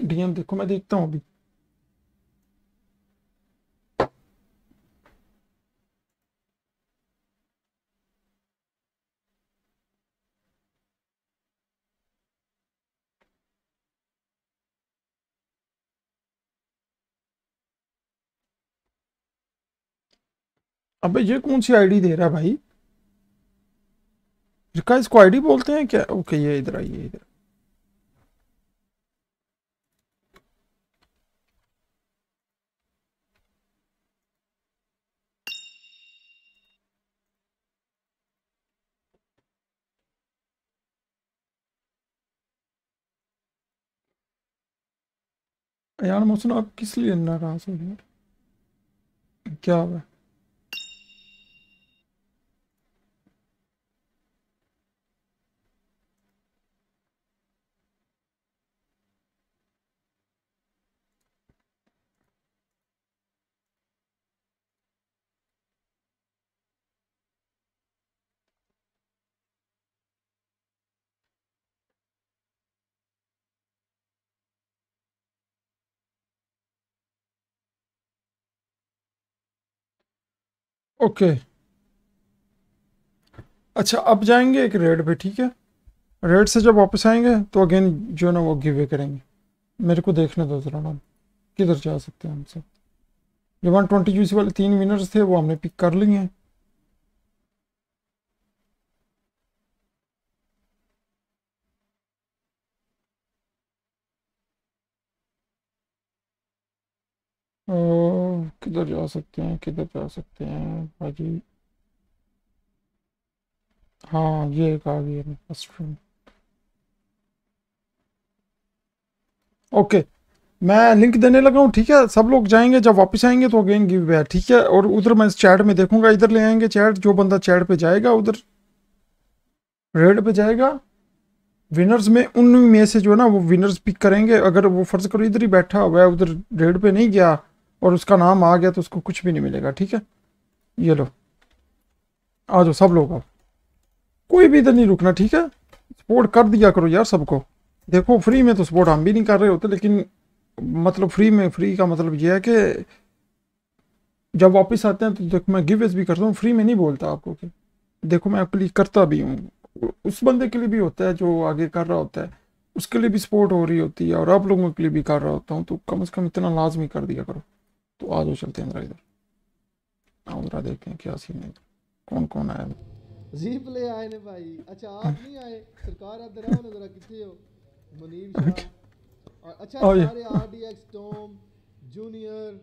डीएम देखो, मैं देखता हूँ अभी। अबे ये कौन सी आईडी दे रहा है भाई? रिका इसको आईडी बोलते हैं क्या? ओके ये इधर आइए, इधर। यार मोहसिन, आप किस लिए नाराज़ हो गए क्या हुआ? ओके। अच्छा अब जाएँगे एक रेड पे ठीक है? रेड से जब वापस आएँगे तो अगेन जो है ना वो गिव करेंगे। मेरे को देखने दो जरा ना किधर जा सकते हैं हम सब? जो वन ट्वेंटी यूसी वाले तीन विनर्स थे वो हमने पिक कर लिए हैं। ओ, किधर जा सकते हैं, किधर जा सकते हैं भाजी हाँ ये एक आ गई है ओके मैं लिंक देने लगा हूँ, ठीक है? सब लोग जाएँगे, जब वापस आएँगे तो अगेन गिव बैक ठीक है? और उधर मैं चैट में देखूँगा, इधर ले आएँगे चैट जो बंदा चैट पे जाएगा उधर। रेड पे जाएगा। विनर्स में, उन में से जो है ना, वो विनर्स पिक करेंगे। अगर वो फ़र्ज़ करो, इधर ही बैठा हुआ है, उधर रेड पे नहीं गया और उसका नाम आ गया तो उसको कुछ भी नहीं मिलेगा, ठीक है? ये लो। आ जाओ, सब लोग आओ। कोई भी इधर नहीं रुकना, ठीक है? सपोर्ट कर दिया करो यार सबको। देखो फ्री में तो सपोर्ट हम भी नहीं कर रहे होते, लेकिन मतलब फ्री में फ्री का मतलब ये है कि जब वापस आते हैं तो देखो, मैं गिवेज भी करता हूँ फ्री में नहीं बोलता आपको कि, देखो, मैं आपके लिए करता भी हूँ। उस बंदे के लिए भी होता है जो आगे कर रहा होता है। उसके लिए भी सपोर्ट हो रही होती है और आप लोगों के लिए भी कर रहा होता हूँ तो कम अज़ कम इतना लाजमी कर दिया करो। तो आ जाओ चलते हैं इधर। आओ जरा देखते हैं क्या सीन है। कौन कौन आया? जी प्ले आए ने भाई। अच्छा आप नहीं आए? सरकार आप जरा ना जरा कितने हो? मुनीब शाह और अच्छा सारे आरडीएक्स टॉम जूनियर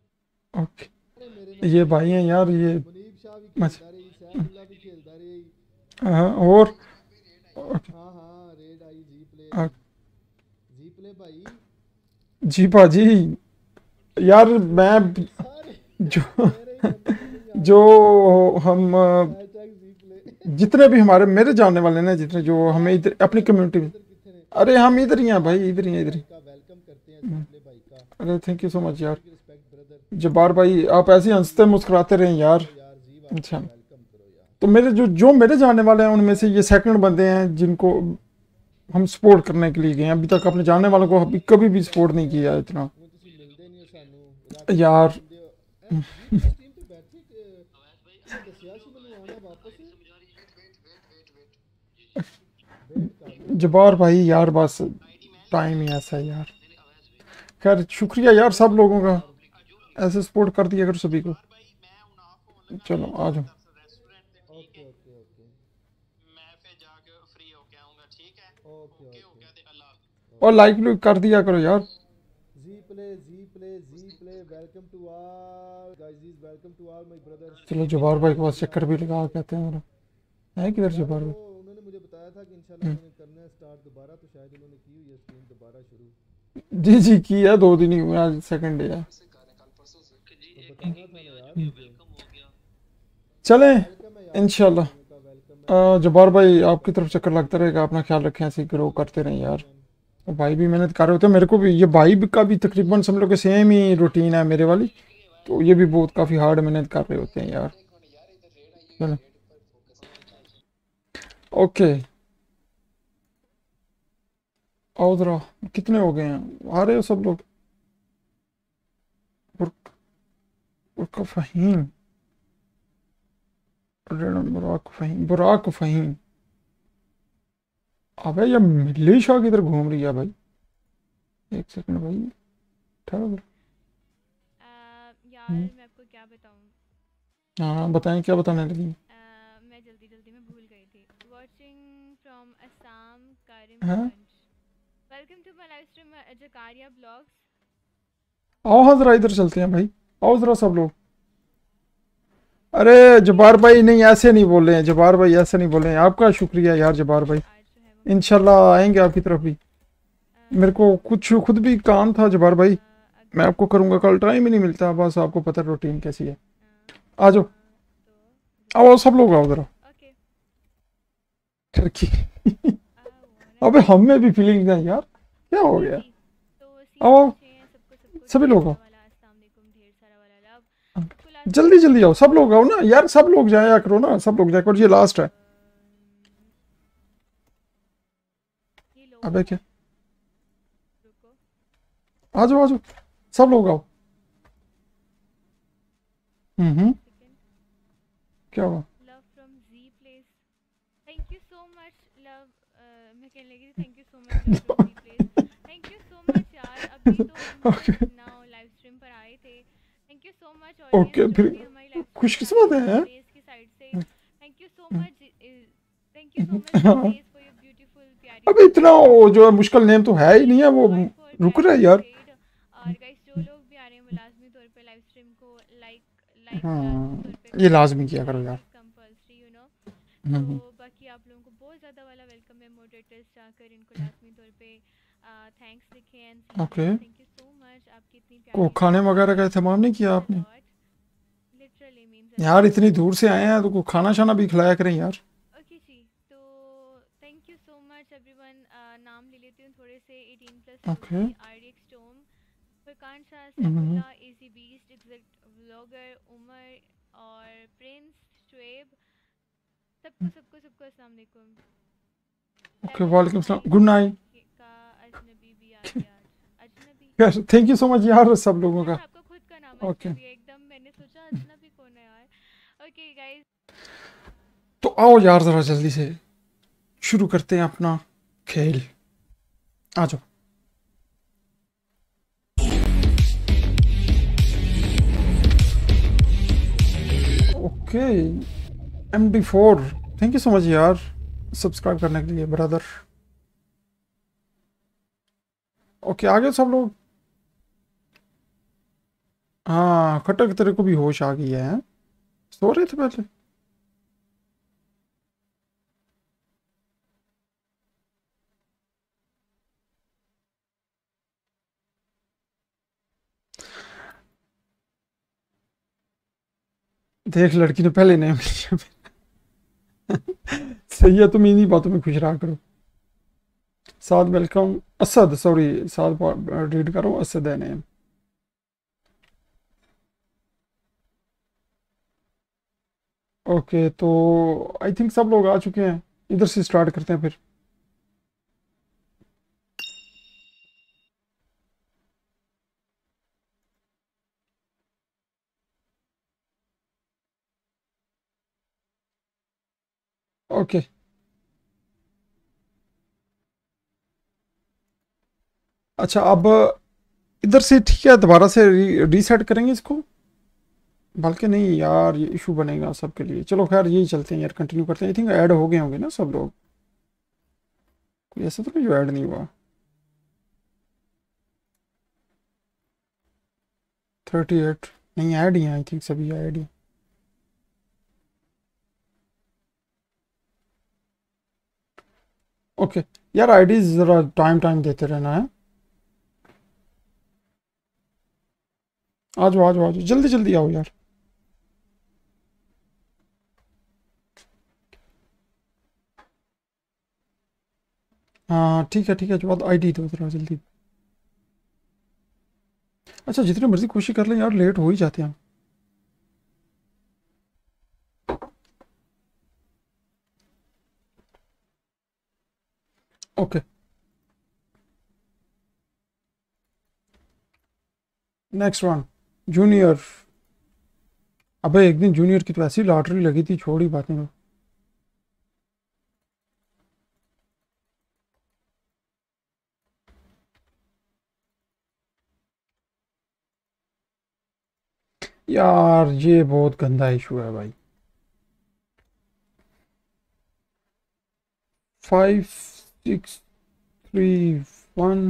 ओके। ये भाई हैं यार ये मुनीब शाह भी अच्छा। खेलदा रही सैफुल्ला भी खेलदा रही। हाँ, और? हाँ हाँ रेड आई जी प्ले हाँ। जी प्ले भाई। जी भाजी। यार मैं जो जो हम, जितने भी हमारे, मेरे जानने वाले ना, जितने जो हमें इधर, अपनी कम्युनिटी में। अरे हम इधर ही हैं भाई, इधर ही इधर ही। अरे थैंक यू सो मच यार। जब्बार भाई, आप ऐसे हँसते मुस्कुराते रहें यार। अच्छा। तो मेरे जो जो मेरे जानने वाले हैं, उनमें से ये सेकंड बंदे हैं जिनको हम सपोर्ट करने के लिए गए हैं। अभी तक अपने जानने वालों को अभी कभी भी सपोर्ट नहीं किया इतना। यार। जबार भाई यार, बस टाइम ही ऐसा है यार। खैर, शुक्रिया यार सब लोगों का। ऐसे सपोर्ट कर दिया करो सभी को। चलो, आ जाओ। और लाइक लुक कर दिया करो यार। चलो जब्बार भाई के पास चक्कर भी लगा कहते हैं है किधर जब्बार भाई? उन्होंने मुझे बताया था कि इंशाल्लाह करना है स्टार्ट दोबारा तो शायद उन्होंने की हुई है स्ट्रीम दोबारा शुरू। जी जी किया दो दिन ही हुए आज सेकंड डे है। तो चलें इंशाल्लाह। जब्बार भाई आपकी तरफ़ चक्कर लगता रहेगा अपना ख्याल रखें ऐसे ग्रो करते रहें यार। भाई भी मेहनत कर रहे होते हैं मेरे को भी ये भाई का भी तकरीबन सब लोग के सेम ही रूटीन है मेरे वाली। तो ये भी बहुत काफ़ी हार्ड मेहनत कर रहे होते हैं यार। ओके आओ कितने हो गए हैं? आ रहे हो सब लोग? बुर- बुरका फहीम? बुराक फहीम बुराक फहीम। अबे ये मिली शाह किधर घूम रही है भाई? एक सेकंड भाई, ठहरो। मैं आपको क्या बताऊँ? हाँ बताएँ क्या बताने लगी? मैं जल्दी जल्दी में भूल गई थी। वाचिंग फ्रॉम असम हाँ? Welcome to my live stream Zakaria blogs आओ हाँ जरा इधर चलते हैं भाई। आओ जरा सब लोग। अरे जबार भाई नहीं ऐसे नहीं बोल रहे हैं जबार भाई ऐसे नहीं बोल रहे हैं। आपका शुक्रिया यार जबार भाई। है इंशाल्लाह आएँगे आपकी तरफ़ भी। मेरे को कुछ खुद भी काम था जबार भाई। मैं आपको करूँगा कल टाइम ही नहीं मिलता बस आपको पता रूटीन कैसी है। आ जाओ। आओ सब लोग आओ जरा ओके टर्की अबे हम में भी फीलिंग है यार। क्या हो गया? तो आओ, सभी लोग आओ। कुल जल्दी जल्दी आओ सब लोग आओ ना। यार सब लोग जाया करो ना सब लोग जाया करो। ये लास्ट है। अबे क्या? आ जाओ आ जाओ। सब लोग आओ। हम्म। क्या हुआ? Love from G place thank you so much love मैं कहने लगी thank you so much love from G place thank you so much यार अभी तो हम नाउ लाइव स्ट्रीम पर आए थे। Thank you so much Okay, फिर खुशकिस्मत है, हैं? की साइड से। Thank you so much thank you so much for your beautiful प्यारी अबे इतना जो है मुश्किल नेम तो है ही नहीं है वो रुक रहा है यार। और गाइस जो लोग भी आ रहे हैं वो लाजमी तौर पे लाइव स्ट्रीम को लाइक लाइक हाँ, ये लाजमी किया करो यार। हम्म, तो बाकी आप लोगों को बहुत ज़्यादा वाला वेलकम है मोडरेटर्स जाकर इनको लाजमी तौर पे थैंक्स लिखें and Okay. Thank you so much आपकी इतनी को खाने वगैरह का एहतमाम नहीं किया आपने? लिटरली मींस यार इतनी दूर से आए हैं तो को खाना शाना भी खिलाया करें यार। ओके जी तो thank you so much everyone नाम ले लेती हूँ थोड़े से 18 plus. RDX Tom Farqan Shah हम्म। Saifullah easy beast exact vlogger Umar और प्रिंस शुएब सबको सबको सबको अस्सलाम वालेकुम ओके वालेकुम सलाम good night thank you so much यार सब लोगों का ओके तो आओ यार, ज़रा जल्दी से शुरू करते हैं अपना खेल। आ जाओ। Okay M D four thank you so much यार सब्सक्राइब करने के लिए ब्रदर ओके आगे सब लोग हाँ खटक तेरे को भी होश आ गई है। सो रहे थे पहले? देख, लड़की ने पहले नहीं लिया। सही है, तुम इन्हीं बातों में खुश रहा करो। Saad welcome Asad sorry Saad read करो, असद है नेम ओके तो आई थिंक सब लोग आ चुके हैं। इधर से स्टार्ट करते हैं फिर। ओके अच्छा अब इधर से ठीक है दोबारा से री, रीसेट करेंगे इसको? बल्कि नहीं यार ये इशू बनेगा सबके लिए। चलो खैर यही चलते हैं यार कंटिन्यू करते हैं। आई थिंक ऐड हो गए होंगे ना सब लोग? कोई ऐसा तो नहीं जो ऐड नहीं हुआ। थर्टी एट नहीं ऐड ही आई थिंक सभी ऐड ही। Okay okay. यार आईडी ज़रा टाइम टाइम देते रहना, है? आ जाओ आ जाओ आ जाओ जल्दी जल्दी आओ यार। हाँ ठीक है ठीक है बात आईडी दो ज़रा जल्दी। अच्छा जितनी मर्ज़ी कोशिश कर लें यार, लेट हो ही जाते हैं। ओके नेक्स्ट वन जूनियर अबे एक दिन जूनियर की तो ऐसी लॉटरी लगी थी, छोड़ी बातें तो यार, ये बहुत गंदा इशू है भाई। Five six three one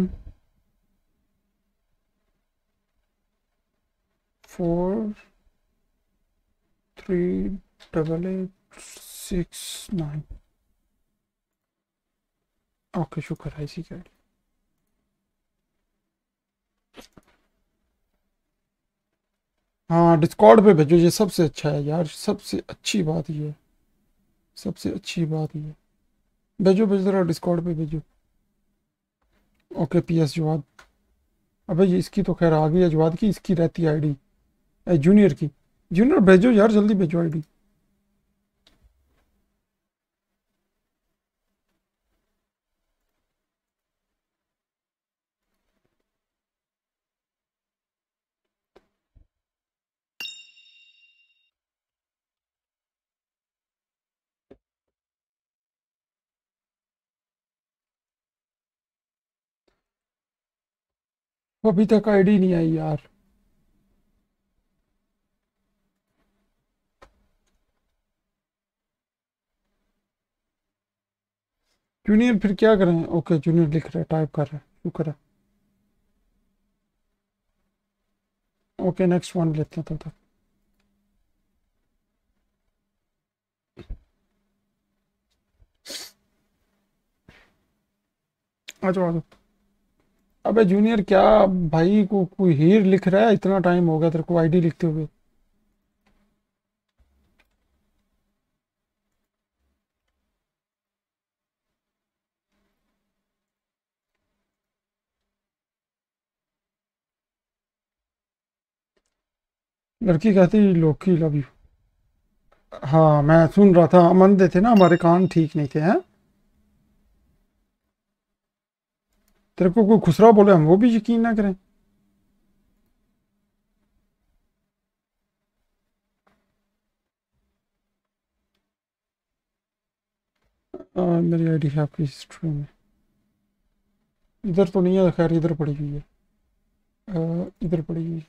four three double eight six nine okay शुक्र है, इसी का हाँ डिस्कॉर्ड पे भेजो, ये सबसे अच्छा है यार, सबसे अच्छी बात ये सबसे अच्छी बात ये भेजो भेजो, जरा डिस्कॉर्ड पे भेजो। ओके पी एस जवाब अबे, ये इसकी तो खैर आ गई है जवाद की, इसकी रहती है आईडी जूनियर की। जूनियर भेजो यार, जल्दी भेजो आईडी अभी तक आईडी नहीं आई यार। जूनियर फिर क्या करें? ओके जूनियर लिख रहे टाइप कर रहे शुक्र है ओके नेक्स्ट वन लेते हैं तब तक। आ जाओ आ जाओ। अबे जूनियर क्या भाई को कोई हीर लिख रहा है? इतना टाइम हो गया तेरे को आईडी लिखते हुए। लड़की कहती लोकी लव यू हाँ मैं सुन रहा था। अमन दे थे ना, हमारे कान ठीक नहीं थे, हैं? तेरे को कोई खुसरा बोले हम वो भी यकीन ना करें आ, मेरी आईडी है आपकी हिस्ट्री में इधर तो नहीं है खैर इधर पड़ी हुई है इधर पड़ी हुई है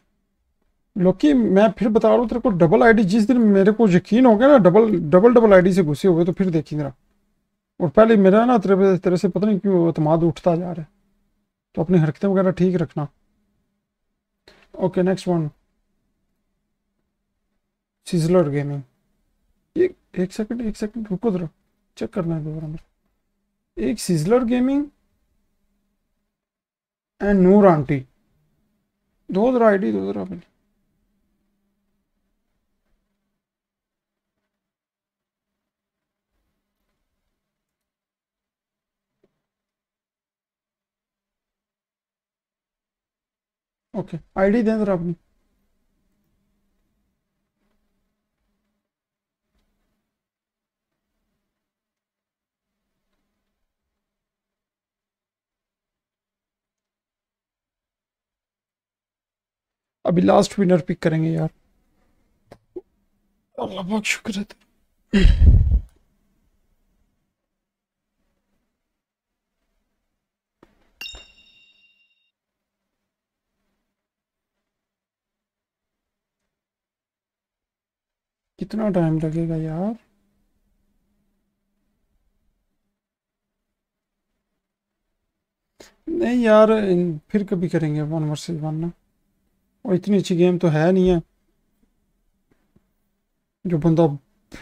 लोकी मैं फिर बता रहा हूँ तेरे को डबल आईडी जिस दिन मेरे को यकीन हो गया ना डबल डबल डबल आईडी से घुसे हुए तो फिर देखी जरा और पहले मेरा ना तेरे तेरे से पता नहीं क्यों अतमाद उठता जा रहा है तो अपनी हरकतें वगैरह ठीक रखना। Okay next one sizzler gaming एक एक सेकंड एक सेकंड रुको जरा। चेक करना है दोबारा मेरे एक sizzler gaming and Noor aunty दो जरा आईडी दो जरा अपनी। ओके आईडी दें जरा अपनी। अभी लास्ट विनर पिक करेंगे यार। अल्लाह बहुत शुक्र है कितना टाइम लगेगा यार? नहीं यार फिर कभी करेंगे वन वर्सेस वन ना। और इतनी अच्छी गेम तो है नहीं है। जो बंदा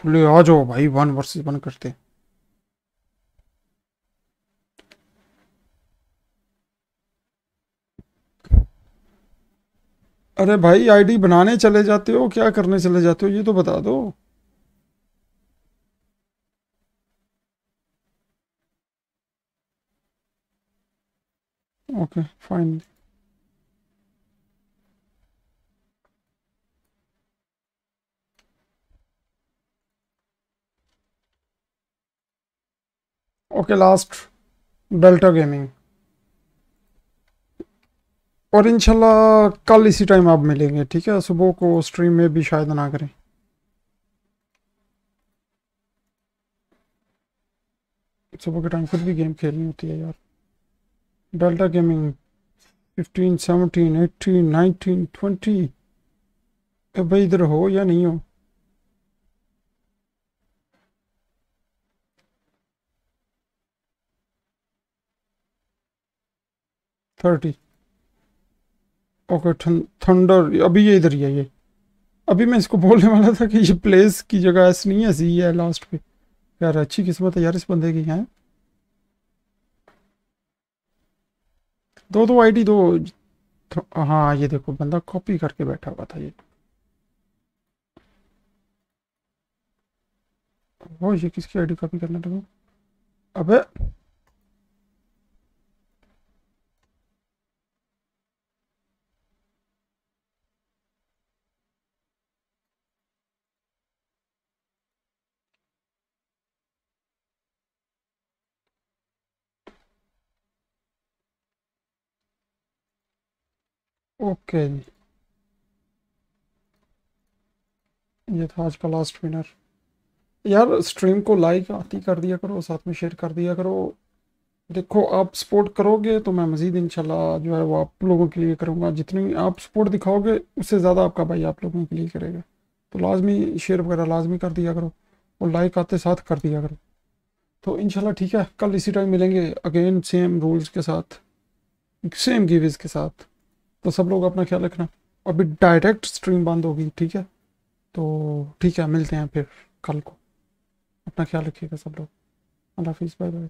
ले आ जाओ भाई वन वर्सेस वन करते। अरे भाई आईडी बनाने चले जाते हो, क्या करने चले जाते हो, ये तो बता दो। Okay fine okay last delta gaming और इंशाल्लाह कल इसी टाइम आप मिलेंगे, ठीक है? सुबह को स्ट्रीम में भी शायद ना करें। सुबह के टाइम खुद भी गेम खेलनी होती है यार। Delta gaming fifteen seventeen eighteen nineteen twenty भाई इधर हो या नहीं हो? थर्टी ओके थंडर अभी ये इधर ही है ये। अभी मैं इसको बोलने वाला था कि ये प्लेस की जगह ऐसी नहीं है सी है लास्ट पे। यार, अच्छी किस्मत है यार इस बंदे की, है? दो दो आईडी दो हाँ ये देखो, बंदा कॉपी करके बैठा हुआ था ये। वो ये किसकी आईडी कॉपी करना लगा? अबे ओके जी ये था आज का लास्ट विनर यार स्ट्रीम को लाइक आती कर दिया करो, साथ में शेयर कर दिया करो। देखो, आप सपोर्ट करोगे तो मैं मज़ीद इंशाल्लाह जो है वो आप लोगों के लिए करूँगा। जितनी आप सपोर्ट दिखाओगे, उससे ज़्यादा आपका भाई आप लोगों के लिए करेगा। तो लाजमी शेयर वगैरह लाजमी कर दिया करो और लाइक आते साथ कर दिया करो। तो इंशाल्लाह ठीक है, कल इसी टाइम मिलेंगे अगेन सेम रूल्स के साथ सेम गिवेज के साथ। तो सब लोग अपना ख्याल रखना। अभी डायरेक्ट स्ट्रीम बंद होगी, ठीक है? तो ठीक है, मिलते हैं फिर कल को। अपना ख्याल रखिएगा सब लोग। अल्लाह हाफिज़ बाय बाय